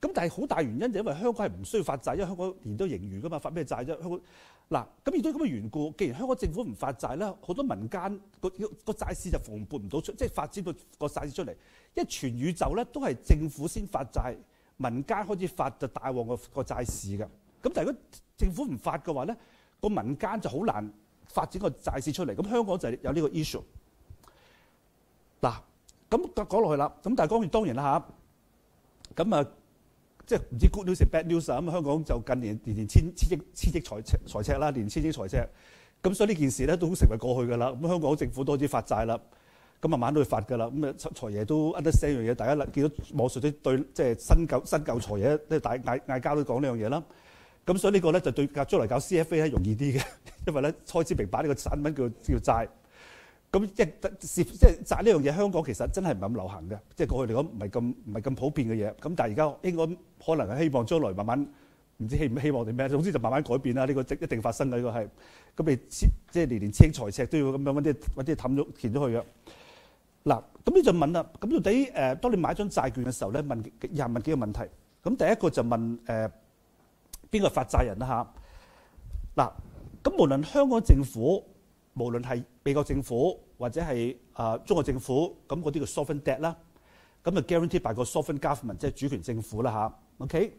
Speaker 1: 咁但係好大原因就因為香港係唔需要發債，因為香港年都盈餘噶嘛，發咩債啫？香港嗱咁亦都咁嘅緣故，既然香港政府唔發債咧，好多民間個個債市就蓬勃唔到出，即係發展到個債市出嚟。因為全宇宙咧都係政府先發債，民間開始發就大旺個個債市㗎。咁但係如果政府唔發嘅話咧，個民間就好難。發展個債市出嚟，咁香港就係有呢個 issue。嗱，咁講落去啦，咁但係講完當然啦嚇，咁啊，即係唔知 good news 定 bad news 啊。咁香港就近年年年千千億千億財赤財赤啦，年千億財赤。咁所以呢件事咧都成為過去㗎啦。咁香港政府多啲發債啦，咁慢慢都會發㗎啦。咁啊財爺都 understand 樣嘢，大家見到網上啲對即係新舊新舊財爺咧大嗌嗌交都講呢樣嘢啦。咁所以呢個咧就對將來搞 CFA 咧容易啲嘅，[LAUGHS] 因為咧開始明白呢個產品叫叫債。咁即係即係債呢樣嘢，香港其實真係唔係咁流行嘅，即係過去嚟講唔係咁唔係咁普遍嘅嘢。咁但係而家應該可能係希望將來慢慢唔知希唔希望定咩，總之就慢慢改變啦。呢個一定發生嘅呢個係。咁你即係年年清財赤都要咁樣揾啲揾啲氹咗填咗去嘅。嗱，咁你就問啦，咁到底誒當你買張債券嘅時候咧，問又問幾個問題。咁第一個就問誒。邊個發債人啦嚇？嗱，咁無論香港政府，無論係美國政府或者係啊中國政府，咁嗰啲叫 sovereign debt 啦，咁就 guarantee by 個 sovereign government，即係主權政府啦嚇。OK，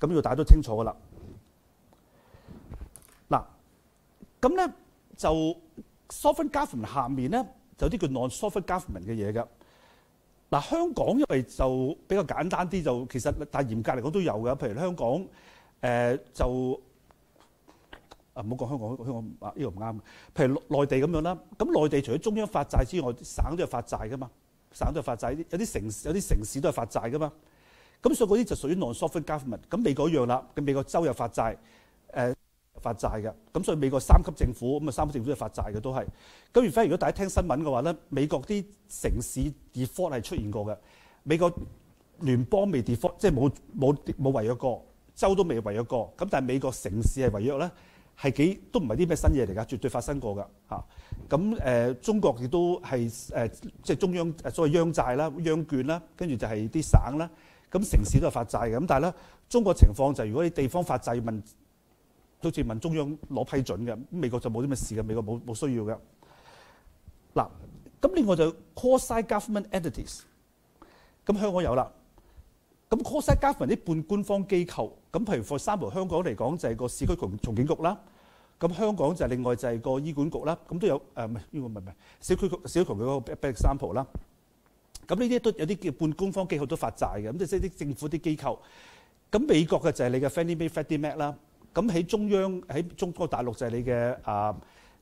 Speaker 1: 咁要大家都清楚噶啦。嗱，咁咧就 sovereign government 下面咧就有啲叫 non-sovereign government 嘅嘢㗎。嗱，香港因為就比較簡單啲，就其實但係嚴格嚟講都有㗎。譬如香港。誒、呃、就唔好講香港，香港啊呢個唔啱。譬如內地咁樣啦，咁內地除咗中央發債之外，省都有發債噶嘛，省都有發債，有啲城市有啲城市都係發債噶嘛。咁所以嗰啲就屬於 non-sovereign government。咁美國一樣啦，咁美國州有發債，誒、呃、發債嘅。咁所以美國三級政府咁啊，三級政府都係發債嘅都係。咁而反而如果大家聽新聞嘅話咧，美國啲城市 default 係出現過嘅。美國聯邦未 default，即係冇冇冇違約過。州都未違約過，咁但係美國城市係違約咧，係幾都唔係啲咩新嘢嚟㗎，絕對發生過㗎嚇。咁誒、中國亦都係誒，即係中央所謂央債啦、央券啦，跟住就係啲省啦，咁城市都係發債嘅。咁但係咧，中國情況就係如果你地方發債問，好似問中央攞批准嘅，美國就冇啲咩事嘅，美國冇冇需要嘅。嗱，咁另外就 quasi government entities，咁香港有啦。咁 quasi government 啲半官方機構，咁譬如 for example 香港嚟講就係個市區重重建局啦，咁香港就另外就係個醫管局啦，咁都有誒唔係呢個唔係唔係小區小區嗰個 big example 啦。咁呢啲都有啲叫半官方機構都發債嘅，咁即係啲政府啲機構。咁美國嘅就係你嘅 Fannie Mae Freddie Mac 啦。咁喺中央喺中國大陸就係你嘅啊，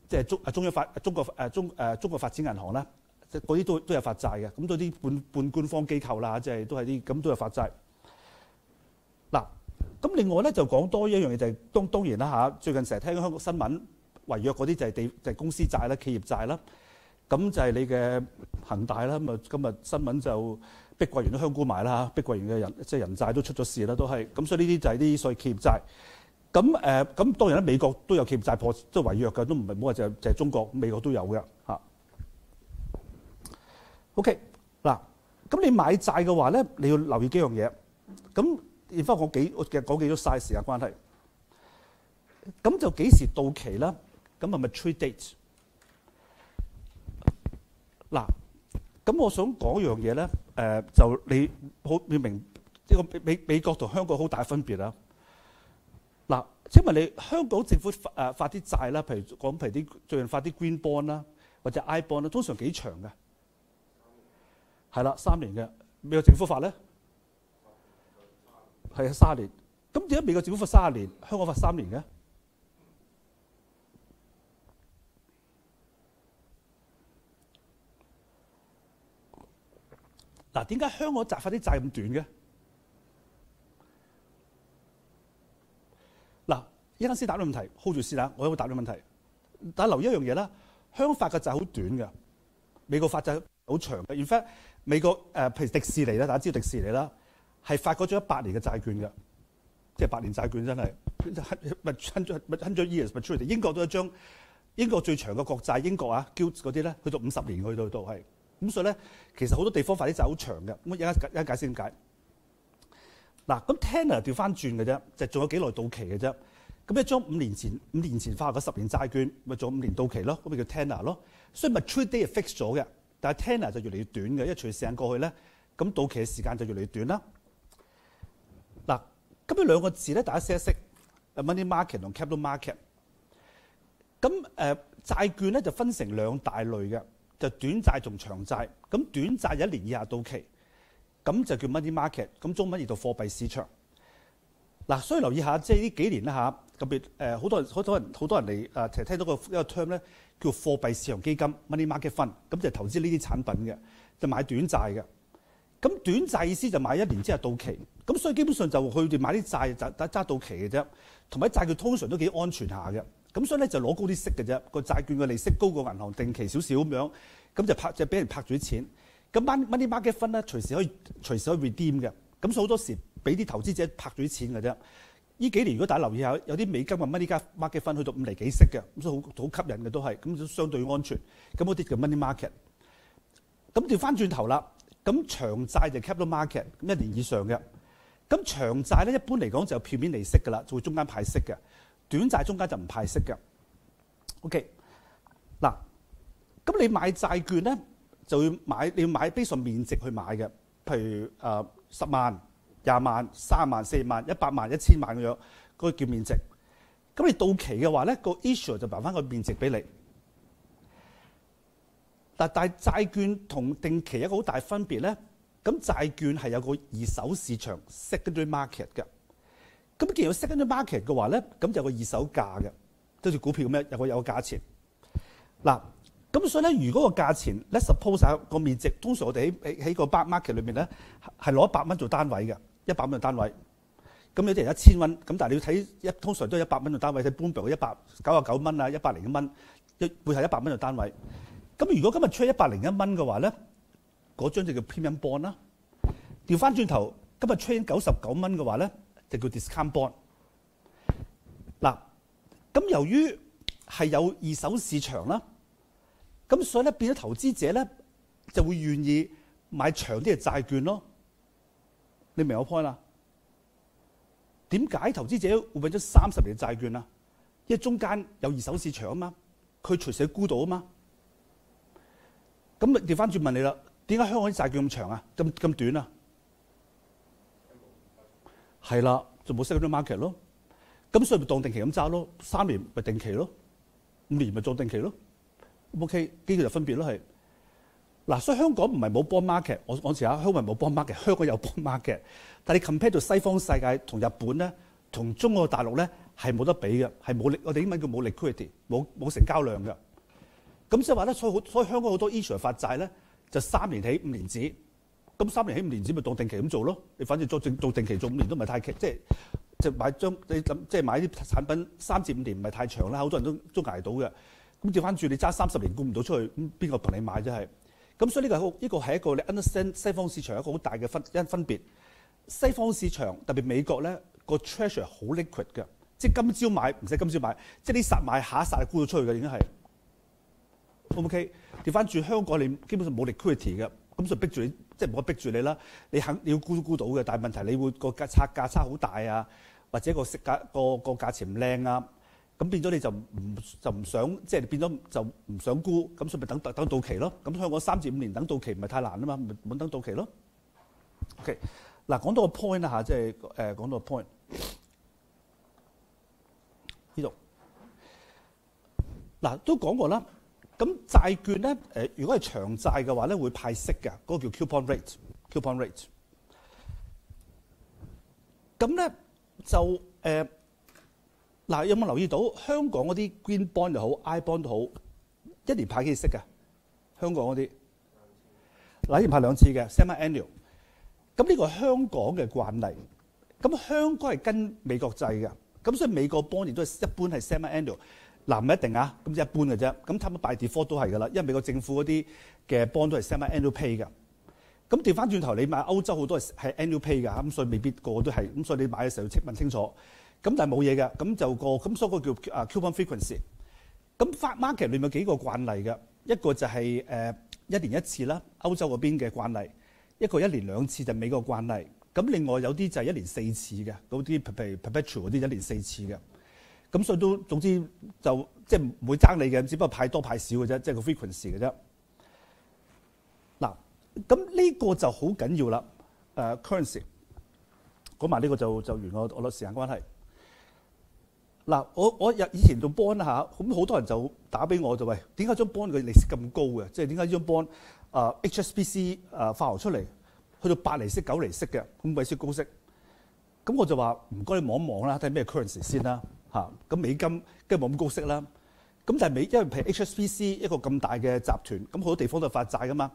Speaker 1: 即係中啊中央發中國誒中誒中國發展銀行啦。即嗰啲都都有發債嘅，咁都啲半半官方機構啦，即係都係啲咁都有發債。嗱，咁另外咧就講多一樣嘢就係當當然啦嚇，最近成日聽香港新聞違約嗰啲就係地就係公司債啦、企業債啦，咁就係你嘅恒大啦。咁啊今日新聞就碧桂園都香菇埋啦嚇，碧桂園嘅人即係人債都出咗事啦，都係咁，所以呢啲就係啲所謂企業債。咁誒咁當然啦，美國都有企業債破即係違約嘅，都唔係冇話就係就係中國，美國都有嘅嚇。O.K. 嗱，咁你買債嘅話咧，你要留意幾樣嘢。咁而翻我幾我嘅講幾多嘥時間關係。咁就幾時到期啦？咁係咪 maturity date？嗱，咁我想講一樣嘢咧。誒，就你好要明呢個美美國同香港好大分別啦。嗱，請問你香港政府誒發啲債啦，譬如講譬如啲最近發啲 green bond 啦，或者 I bond 啦，通常幾長嘅？係啦，三年嘅美國政府發咧，係啊，三年。咁點解美國政府罰三年，香港罰三年嘅？嗱，點解香港債發啲債咁短嘅？嗱，一陣先答你問題，hold 住先啦，我有冇答你問題？但係留意一樣嘢啦，香港發嘅債好短嘅，美國發債好長嘅。In fact，美國誒、譬如迪士尼啦，大家知道迪士尼啦，係發過咗一百年嘅債券嘅，即係百年債券真係，咪 hundred hundred years maturity。英國都有一張英國最長嘅國債，英國啊 Gilt 嗰啲咧，去到五十年去到到係。咁所以咧，其實好多地方發啲債好長嘅。咁一陣一解釋點解？嗱，咁 tenor 調翻轉嘅啫，就仲有幾耐到期嘅啫。咁一張五年前五年前發嘅十年債券，咪做五年到期咯，咁咪叫 tenor 咯。所以 maturity date 係 fix 咗嘅，但係 tenor 就越嚟越短嘅，因為隨時間過去咧，咁到期嘅時間就越嚟越短啦。咁呢兩個字咧，大家識一識，money market 同 capital market。咁誒債券咧就分成兩大類嘅。就短債同長債，咁短債一年以下到期，咁就叫 money market，咁中文譯做貨幣市場。嗱，所以留意下，即係呢幾年啦嚇，特別誒好多人好多人好多人嚟誒，其實聽到個一個 term 咧，叫貨幣市場基金 money market fund，咁就投資呢啲產品嘅，就買短債嘅。咁短債意思就買一年之後到期，咁所以基本上就佢哋買啲債就揸到期嘅啫，同埋債券通常都幾安全下嘅。咁所以咧就攞高啲息嘅啫，個債券嘅利息高過銀行定期少少咁樣，咁就拍就俾人拍住啲錢。咁 money market fund 咧隨時可以隨時可以 redeem 嘅，咁所以好多時俾啲投資者拍住啲錢嘅啫。呢幾年如果大家留意下，有啲美金嘅 money market fund 去到五厘幾息嘅，咁所以好好吸引嘅都係，咁都相對安全。咁嗰啲叫 money market。咁調翻轉頭啦，咁長債就 capital market，咁一年以上嘅。咁長債咧一般嚟講就票面利息㗎啦，就會中間派息嘅。短債中間就唔派息嘅，OK 嗱，咁你買債券咧就要買，你要買 base 面值去買嘅，譬如誒十萬、廿萬、三萬、四萬、一百萬、一千萬咁樣，嗰個叫面值。咁你到期嘅話咧，個 issue 就還翻個面值俾你。但係債券同定期一個好大分別咧，咁債券係有個二手市場 secondary market 嘅。咁既然有 secondary market 嘅話咧，咁就有個二手價嘅，即好似股票咁樣有個有個價錢。嗱，咁所以咧，如果個價錢，let's suppose 個面值，通常我哋喺喺個 bar market 裏面咧係攞一百蚊做單位嘅，一百蚊做單位。咁有啲人一千蚊，咁但係你要睇一通常都係一百蚊做單位，睇 b o o m b e r 一百九十九蚊啊，一百零一蚊，一會係一百蚊做單位。咁如果今日出一百零一蚊嘅話咧，嗰張就叫 premium bond 啦。調翻轉頭，今日 train 九十九蚊嘅話咧。就叫 discount bond。嗱，咁由於係有二手市場啦，咁所以咧變咗投資者咧就會願意買長啲嘅債券咯。你明我 point 啦？點解投資者會買咗三十年嘅債券啊？因為中間有二手市場啊嘛，佢隨時沽到啊嘛。咁咪調翻轉問你啦，點解香港啲債券咁長啊？咁咁短啊？係啦，就冇 sell 咗 market 咯。咁所以咪當定期咁揸咯，三年咪定期咯，五年咪做定期咯。OK，呢個就分別咯係。嗱，所以香港唔係冇 bond market，我我試下香港冇 bond market，香港有 bond market。但係你 compare 到西方世界同日本咧，同中國大陸咧係冇得比嘅，係冇力。我哋英文叫冇 liquidity，冇冇成交量嘅。咁即係話咧，所以好所以香港好多 issue 發債咧，就三年起五年止。咁三年起五年止咪當定期咁做咯？你反正做正做定期做五年都唔係太劇，即係即係買張你諗即係買啲產品三至五年唔係太長啦，好多人都都捱到嘅。咁調翻轉你揸三十年沽唔到出去，咁邊個同你買啫？係咁，所以呢個好呢個係一個你 understand 西方市場一個好大嘅分因分別。西方市場特別美國咧個 treasure 好 liquid 嘅，即係今朝買唔使今朝買，即係你殺買下一實係沽到出去嘅已經係。O 唔 OK？調翻轉香港你基本上冇 liquidity 嘅。咁就逼住你，即係唔好逼住你啦。你肯你要估都估到嘅，但係問題你會個價差價差好大啊，或者個息價個個價錢唔靚啊，咁變咗你就唔就唔想，即係變咗就唔想估，咁所以咪等等到期咯。咁香港三至五年等到期唔係太難啊嘛，咪冇等到期咯。OK，嗱講到個 point 啦嚇，即係誒講到個 point 呢度，嗱都講過啦。咁債券咧，誒，如果係長債嘅話咧，會派息嘅，嗰個叫 coupon rate，coupon rate。咁咧，就誒嗱、有冇留意到香港嗰啲 green bond 又好，I bond 都好，一年派幾次息嘅？香港嗰啲嗱，一年派兩次嘅 semi annual。咁呢個係香港嘅慣例。咁香港係跟美國制嘅，咁所以美國 bond 亦都係一般係 semi annual。嗱，唔一定啊，咁即一般嘅啫。咁差唔多 by default 都係噶啦，因為美國政府嗰啲嘅 bond 都係 semi annual pay 嘅。咁調翻轉頭，你買歐洲好多係係 annual pay 㗎，咁所以未必個個都係。咁所以你買嘅時候要問清楚。咁但係冇嘢嘅，咁就個咁所以個叫啊 coupon frequency。咁 market 裏面有幾個慣例嘅，一個就係誒一年一次啦，歐洲嗰邊嘅慣例；一個一年兩次就美國慣例。咁另外有啲就係一年四次嘅，嗰啲譬如 perpetual 嗰啲一年四次嘅。咁所以都總之就即係唔會爭你嘅，只不過派多派少嘅啫，即係個 frequency 嘅啫。嗱，咁呢個就好緊要啦。誒 currency 講埋呢個就就完我我攞時間關係。嗱，我我日以前做 bond 下，咁好多人就打俾我就喂，點解張 bond 嘅利息咁高嘅？即係點解張 bond 啊 HSBC 啊發行出嚟去到八厘息九厘息嘅咁鬼死高息？咁我就話唔該你望一望啦，睇咩 currency 先啦嚇。咁美金跟住冇咁高息啦。咁但係美因為譬如 HSBC 一個咁大嘅集團，咁好多地方都發債噶嘛。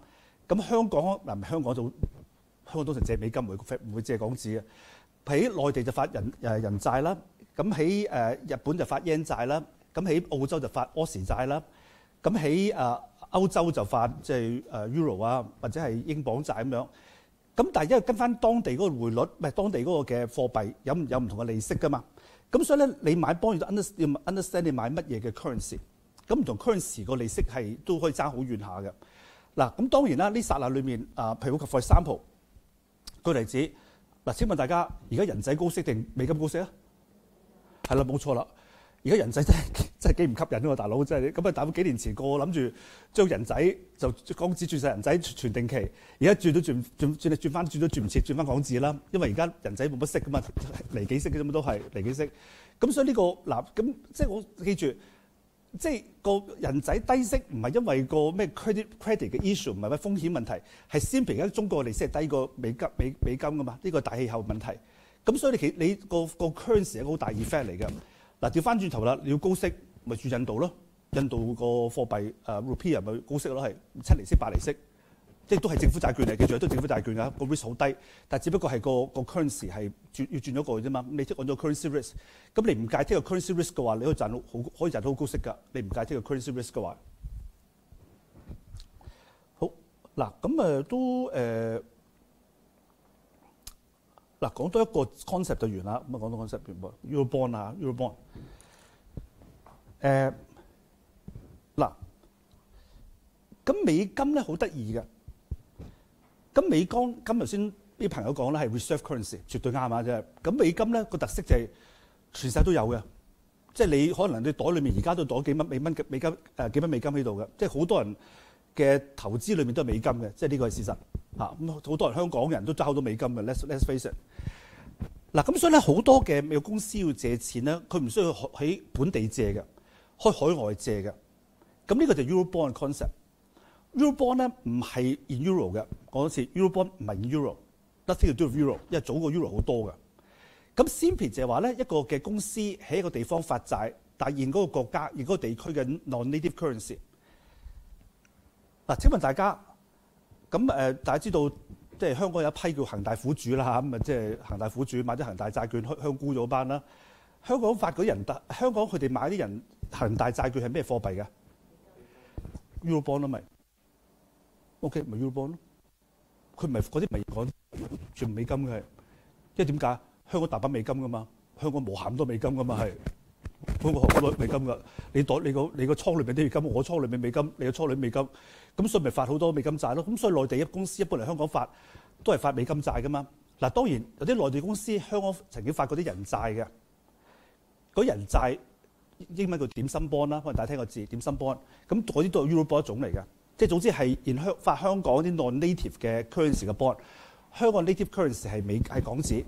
Speaker 1: 咁香港嗱，香港就香港通常借美金，唔會唔會借港紙嘅。喺內地就發人誒人債啦。咁喺誒日本就發 yen 債啦，咁喺澳洲就發 a u s 債啦，咁喺誒歐洲就發即係誒 Euro 啊，或者係英鎊債咁樣。咁但係因為跟翻當地嗰個匯率，唔係當地嗰個嘅貨幣有有唔同嘅利息噶嘛。咁所以咧，你買 bond 要 understand 你買乜嘢嘅 currency。咁唔同 currency 個利息係都可以爭好遠下嘅。嗱，咁當然啦，呢剎那裏面啊，譬如個 for example 舉例子嗱，請問大家而家人仔高息定美金高息啊？係啦，冇錯啦。而家人仔真係真係幾唔吸引喎，大佬真係咁啊！大佬幾年前個諗住將人仔就港紙轉晒人仔存定期，而家轉都轉轉轉轉翻轉都轉唔切，轉翻港紙啦。因為而家人仔冇乜息噶嘛，離幾息嘅啫嘛，都係離幾息。咁所以呢個嗱咁即係我記住，即係個人仔低息唔係因為個咩 credit credit 嘅 issue，唔係咩風險問題，係先譬如而家中國利息係低過美金美美金噶嘛，呢個大氣候問題。咁所以你其你個個 currency 係一個好大 effect 嚟嘅。嗱，調翻轉頭啦，你要高息咪住印度咯？印度個貨幣誒 rupee 咪高息咯，係七厘息八厘息，即係都係政府債券嚟，記住都政府債券㗎，個 risk 好低，但只不過係個個 currency 係轉要轉咗過去啫嘛。你即係按咗 currency risk，咁你唔介聽個 currency risk 嘅話，你可以賺到好可以賺到好高息㗎。你唔介聽個 currency risk 嘅話，好嗱，咁誒都誒。嗱，講多一個 concept 就完啦。咁啊，講多 concept 完噃，Eurobond 啊，Eurobond。誒，嗱，咁美金咧好得意嘅。咁美金今日先啲朋友講咧係 reserve currency，絕對啱啊！啫。咁美金咧個特色就係全世界都有嘅，即係你可能你袋裏面而家都袋幾蚊美蚊嘅美金誒幾蚊美金喺度嘅，即係好多人嘅投資裏面都係美金嘅，即係呢個係事實。嚇咁好多人香港人都揸好多美金嘅，let's let's face it。嗱咁所以咧好多嘅美國公司要借錢咧，佢唔需要喺本地借嘅，開海外借嘅。咁呢個就 Eurobond concept。Eurobond 咧唔係 in Euro 嘅，講多次 Eurobond 唔係 in Euro，nothing to do with Euro，因為早過 Euro 好多嘅。咁 simply 就係話咧一個嘅公司喺一個地方發債，但係現嗰個國家、現嗰個地區嘅 non-native currency。嗱，請問大家？咁誒，大家知道即係香港有一批叫恒大苦主啦，咁啊即係恒大苦主買啲恒大債券去香沽咗班啦。香港發嗰啲人，香港佢哋買啲人恒大債券係咩貨幣嘅？Eurobond 咯咪？OK，咪 Eurobond 咯。佢唔係嗰啲咪講全美金嘅係，因為點解？香港大把美金噶嘛，香港冇咁多美金噶嘛係。香港好多美金㗎，你袋你個你個倉裏面啲美金，我倉裏面美金，你個倉裏美金，咁所以咪發好多美金債咯。咁所以內地一公司一般嚟香港發都係發美金債噶嘛。嗱，當然有啲內地公司香港曾經發過啲人債嘅，嗰人債英文叫點心 bond 啦，可能大家聽個字點心 bond。咁嗰啲都係 Eurobond 一種嚟嘅，即係總之係現香發香港啲 non-native 嘅 currency 嘅 bond。香港 native currency 係美係港紙。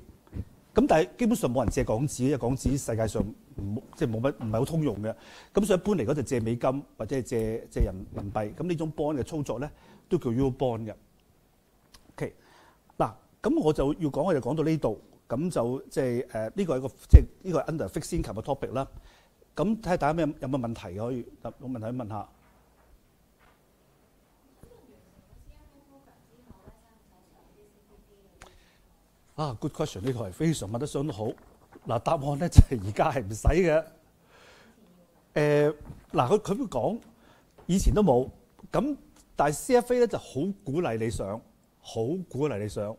Speaker 1: 咁但係基本上冇人借港紙，因為港紙世界上唔即係冇乜唔係好通用嘅。咁所以一般嚟講就借美金或者係借借人民幣。咁呢種 bond 嘅操作咧都叫 Eurobond 嘅。OK，嗱咁我就要講，我就講到呢度。咁就即係誒呢個係一個即係呢個 under fixed income 嘅 topic 啦。咁睇下大家咩有冇問題可以有問題問下。啊，good question 呢個係非常問得相當好。嗱，答案咧就係 [LAUGHS] 而家係唔使嘅。誒，嗱，佢佢會講以前都冇，咁但係 CFA 咧就好鼓勵你上，好鼓勵你上。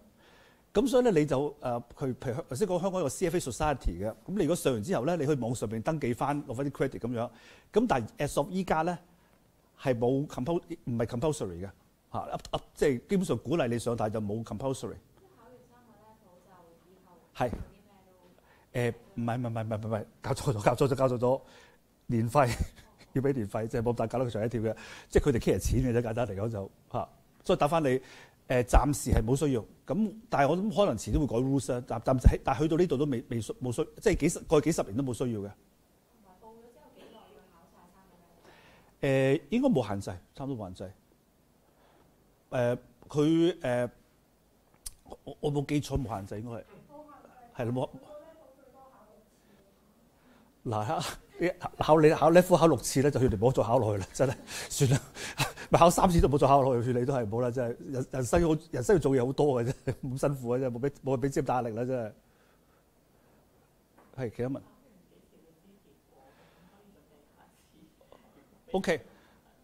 Speaker 1: 咁所以咧你就誒，佢譬如頭先講香港有個 CFA Society 嘅，咁你如果上完之後咧，你去網上邊登記翻攞翻啲 credit 咁樣。咁但係 as of 依家咧係冇 compul 唔係 compulsory 嘅嚇，即係基本上鼓勵你上，但係就冇 compulsory。係。誒唔係唔係唔係唔係搞錯咗搞錯咗搞錯咗，年費 [LAUGHS] 要俾年費，即係冇大搞到佢上一跳嘅，即係佢哋 care 錢嘅啫，簡單嚟講就嚇。所以打翻你誒，暫時係冇需要。咁但係我諗可能遲啲會改 rules 啊。暫暫時但係去到呢度都未未需冇需，即係幾十過去幾十年都冇需要嘅。應該冇限制，差唔多冇限制。誒佢誒我我冇記錯冇限制應該係係啦冇。嗱，考你考 level 考六次咧，就佢哋唔好再考落去啦，真係算啦。咪考三次都冇再考落去，勸你都係冇啦，真係人人生好人生要做嘢好多嘅啫，咁辛苦嘅啫，冇俾冇俾咁大壓力啦，真係。係幾多問？OK，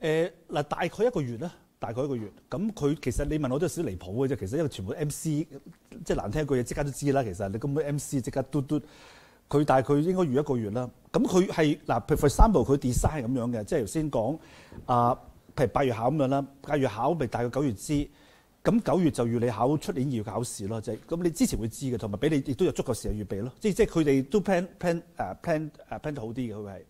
Speaker 1: 誒嗱，大概一個月啦，大概一個月。咁佢其實你問我都有少少離譜嘅啫，其實因為全部 MC 即係難聽句嘢，即刻都知啦。其實你根本 MC 即刻嘟嘟。佢大概應該預一個月啦。咁佢係嗱，譬如三部佢 design 咁樣嘅，即係頭先講啊，譬如八月考咁樣啦，八月考咪大概九月知。咁九月就預你考出年要考試咯，即係咁你之前會知嘅，同埋俾你亦都有足夠時間預備咯。即係即係佢哋都 plan plan 誒 plan 誒 plan 得好啲嘅，佢係。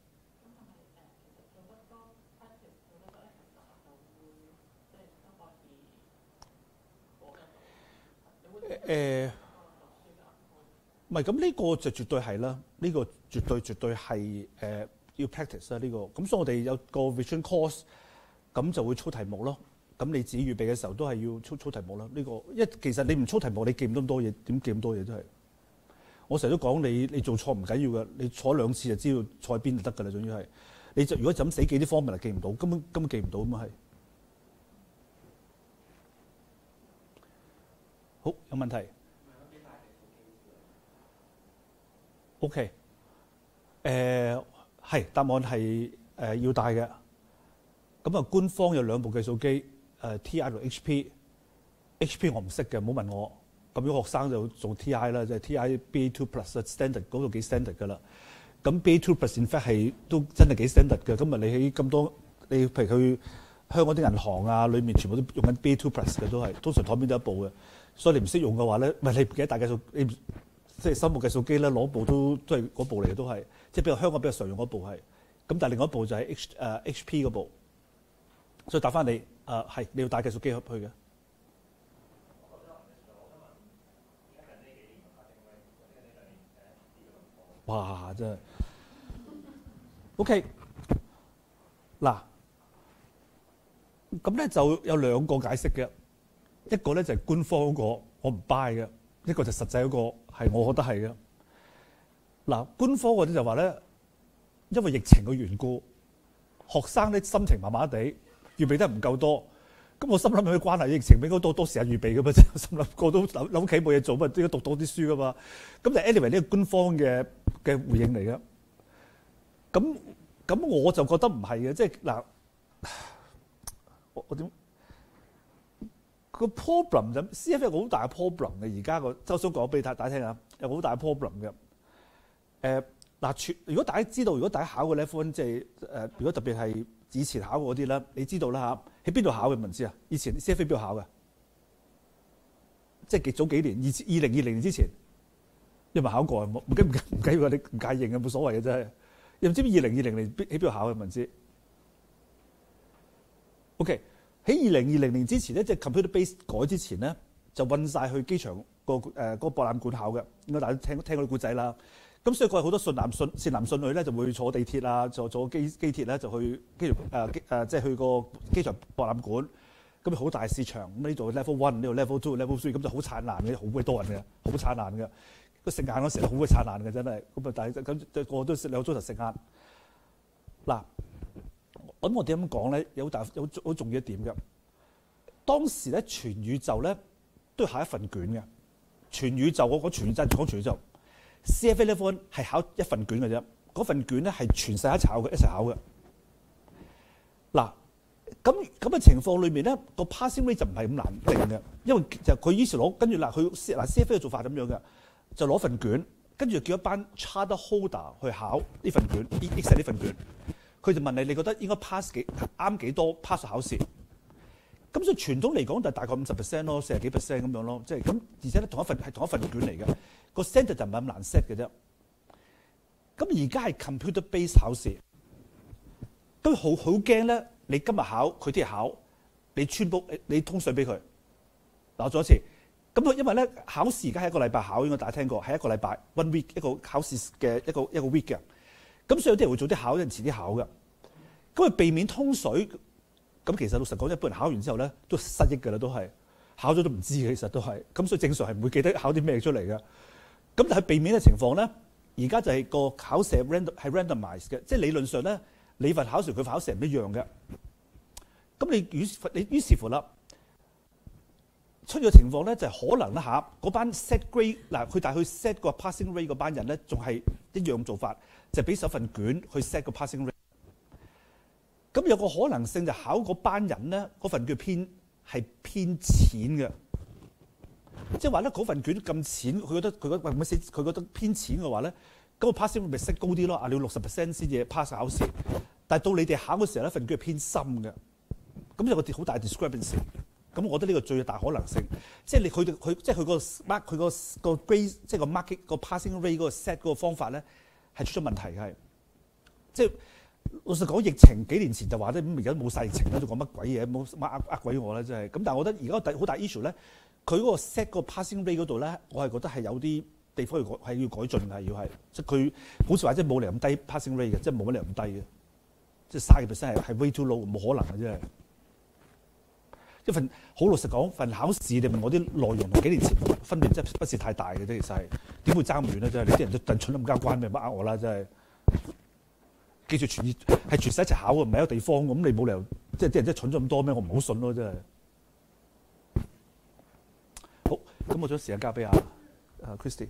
Speaker 1: 誒。唔係咁呢個就絕對係啦，呢、這個絕對絕對係誒、呃、要 practice 啦、這、呢個。咁所以我哋有個 vision course，咁就會操題目咯。咁你自己預備嘅時候都係要操操題目啦。呢、這個一其實你唔操題目，你記唔到咁多嘢，點記咁多嘢都係。我成日都講你你做錯唔緊要嘅，你錯兩次就知道錯喺邊就得㗎啦。總之係你就如果就咁死記啲方面，就記唔到，根本根本記唔到咁嘛係。好，有問題。O.K. 誒、係答案係誒、要帶嘅。咁啊，官方有兩部計數機，誒、T.I. 同 H.P. H.P. 我唔識嘅，唔好問我。咁啲學生就做 T.I. 啦，即係 T.I. B Two Plus Standard 嗰度幾 standard 㗎啦。咁 B Two Plus in fact 係都真係幾 standard 嘅。咁啊，你喺咁多，你譬如去香港啲銀行啊，裏面全部都用緊 B Two Plus 嘅，都係通常台邊都一部嘅。所以你唔識用嘅話咧，唔係你唔記得大計數，你。即係三部計數機咧，攞部都都係嗰部嚟嘅，都係即係比較香港比較常用嗰部係。咁但係另外一部就係 H 誒、uh, HP 嗰部。所以答翻你誒係、你要帶計數機去嘅。哇！真係 OK 嗱，咁咧就有兩個解釋嘅。一個咧就係官方嗰個，我唔 buy 嘅；一個就實際嗰個。係，我覺得係嘅。嗱，官方嗰啲就話咧，因為疫情嘅緣故，學生咧心情麻麻地，預備得唔夠多。咁我心諗有咩關係？疫情應該多多時間預備噶嘛，即 [LAUGHS] 係心諗個都諗諗屋企冇嘢做，咪應該讀多啲書噶嘛。咁就 anyway 呢個官方嘅嘅回應嚟嘅。咁咁我就覺得唔係嘅，即係嗱，我我點？個 problem 就 C F 好大嘅 problem 嘅，而家個周叔講俾大家聽下，有好大嘅 problem 嘅。誒、嗱，如果大家知道，如果大家考過 level 即係誒，如果特別係以前考嗰啲咧，你知道啦嚇，喺邊度考嘅唔知啊？以前 CFA 邊度考嘅？即係幾早幾年，二二零二零年之前，有冇考過啊？冇 [LAUGHS] 唔緊唔唔緊要你唔介意嘅冇所謂嘅啫。又唔知二零二零年喺邊度考嘅唔知？OK。喺二零二零年之前咧，即係 computer base 改之前咧，就運晒去機場個誒個博覽館考嘅。應該大家聽聽嗰啲故仔啦。咁所以佢係好多信男信善男信女咧，就會坐地鐵啊，坐坐機機鐵咧，就去機場誒誒，即係去個機場博覽館。咁好大市場，咁呢度 level one，呢度 level two，level three，咁就好燦爛嘅，好鬼多人嘅，好燦爛嘅。個食晏嗰時好鬼燦爛嘅真係，咁啊但係咁個個都食兩鐘頭食晏。嗱，咁我點樣講咧？有好大有好重要一點嘅。當時咧，全宇宙咧都要考一份卷嘅。全宇宙我講全宇宙講全宇宙，CFA Level One 係考一份卷嘅啫。嗰份卷咧係全世界一齊考嘅，一齊考嘅。嗱，咁咁嘅情況裏面咧，個 passing rate 就唔係咁難定嘅，因為就佢於是攞跟住嗱，佢嗱 CFA 嘅做法咁樣嘅，就攞份卷，跟住叫一班 charter holder 去考呢份卷，呢呢寫呢份卷，佢就問你，你覺得應該 pass 幾啱幾多 pass 考試？咁所以傳統嚟講就大概五十 percent 咯，四十幾 percent 咁樣咯，即係咁，而且咧同一份係同一份卷嚟嘅，個 centre 就唔係咁難 set 嘅啫。咁而家係 computer base 考試，都好好驚咧。你今日考，佢聽日考，你穿煲你通水俾佢。嗱，我再一次，咁佢因為咧考試而家係一個禮拜考，應該大家聽過，係一個禮拜 one week 一個考試嘅一個一個 week 嘅。咁所以有啲人會早啲考，有人遲啲考嘅。咁啊避免通水，咁其實老實講，一般人考完之後咧都失憶㗎啦，都係考咗都唔知，其實都係。咁所以正常係唔會記得考啲咩出嚟嘅。咁但係避免嘅情況咧，而家就係個考試係 random 係 randomise 嘅，即係理論上咧，你份考試佢考試唔一樣嘅。咁你於你於是乎啦，出咗情況咧就係可能啦嚇，嗰班 set grade 嗱，佢但係佢 set 個 passing rate 嗰班人咧，仲係一樣做法，就俾手份卷去 set 個 passing rate。咁有個可能性就考嗰班人咧，嗰份卷偏係偏淺嘅，即係話咧嗰份卷咁淺，佢覺得佢覺得喂乜死，佢覺得偏淺嘅話咧，咁個 passing rate 咪 set 高啲咯？啊，你要六十 percent 先至 pass 考試，但係到你哋考嘅時候咧，份卷係偏深嘅。咁有個好大 discrepancy，咁我覺得呢個最大可能性，即係你佢哋佢即係佢個 mark 佢個個 grade 即係個 market 個 passing rate 嗰個 set 嗰個方法咧係出咗問題嘅，即係老實講，疫情幾年前就話咧，咁而家冇晒疫情啦，仲講乜鬼嘢？冇乜呃呃鬼我啦，真係。咁但係我覺得而家好大 issue 咧，佢嗰個 set 個 passing rate 嗰度咧，我係覺得係有啲地方要改係要改進嘅，要係即係佢好似話即係冇嚟咁低 passing rate 嘅，即係冇乜嚟咁低嘅，即係卅個 percent 係係 way too low，冇可能嘅啫。一份好老實講，份考試你問我啲內容同幾年前分別真係不是太大嘅啫，其實係點會爭咁遠咧？真係你啲人都燉蠢咁交關，咪乜呃我啦？真係記住全係全世一齊考嘅，唔係一個地方咁，你冇理由即係啲人真係蠢咗咁多咩？我唔好信咯，真係。好，咁我將時間交俾阿阿 Christy。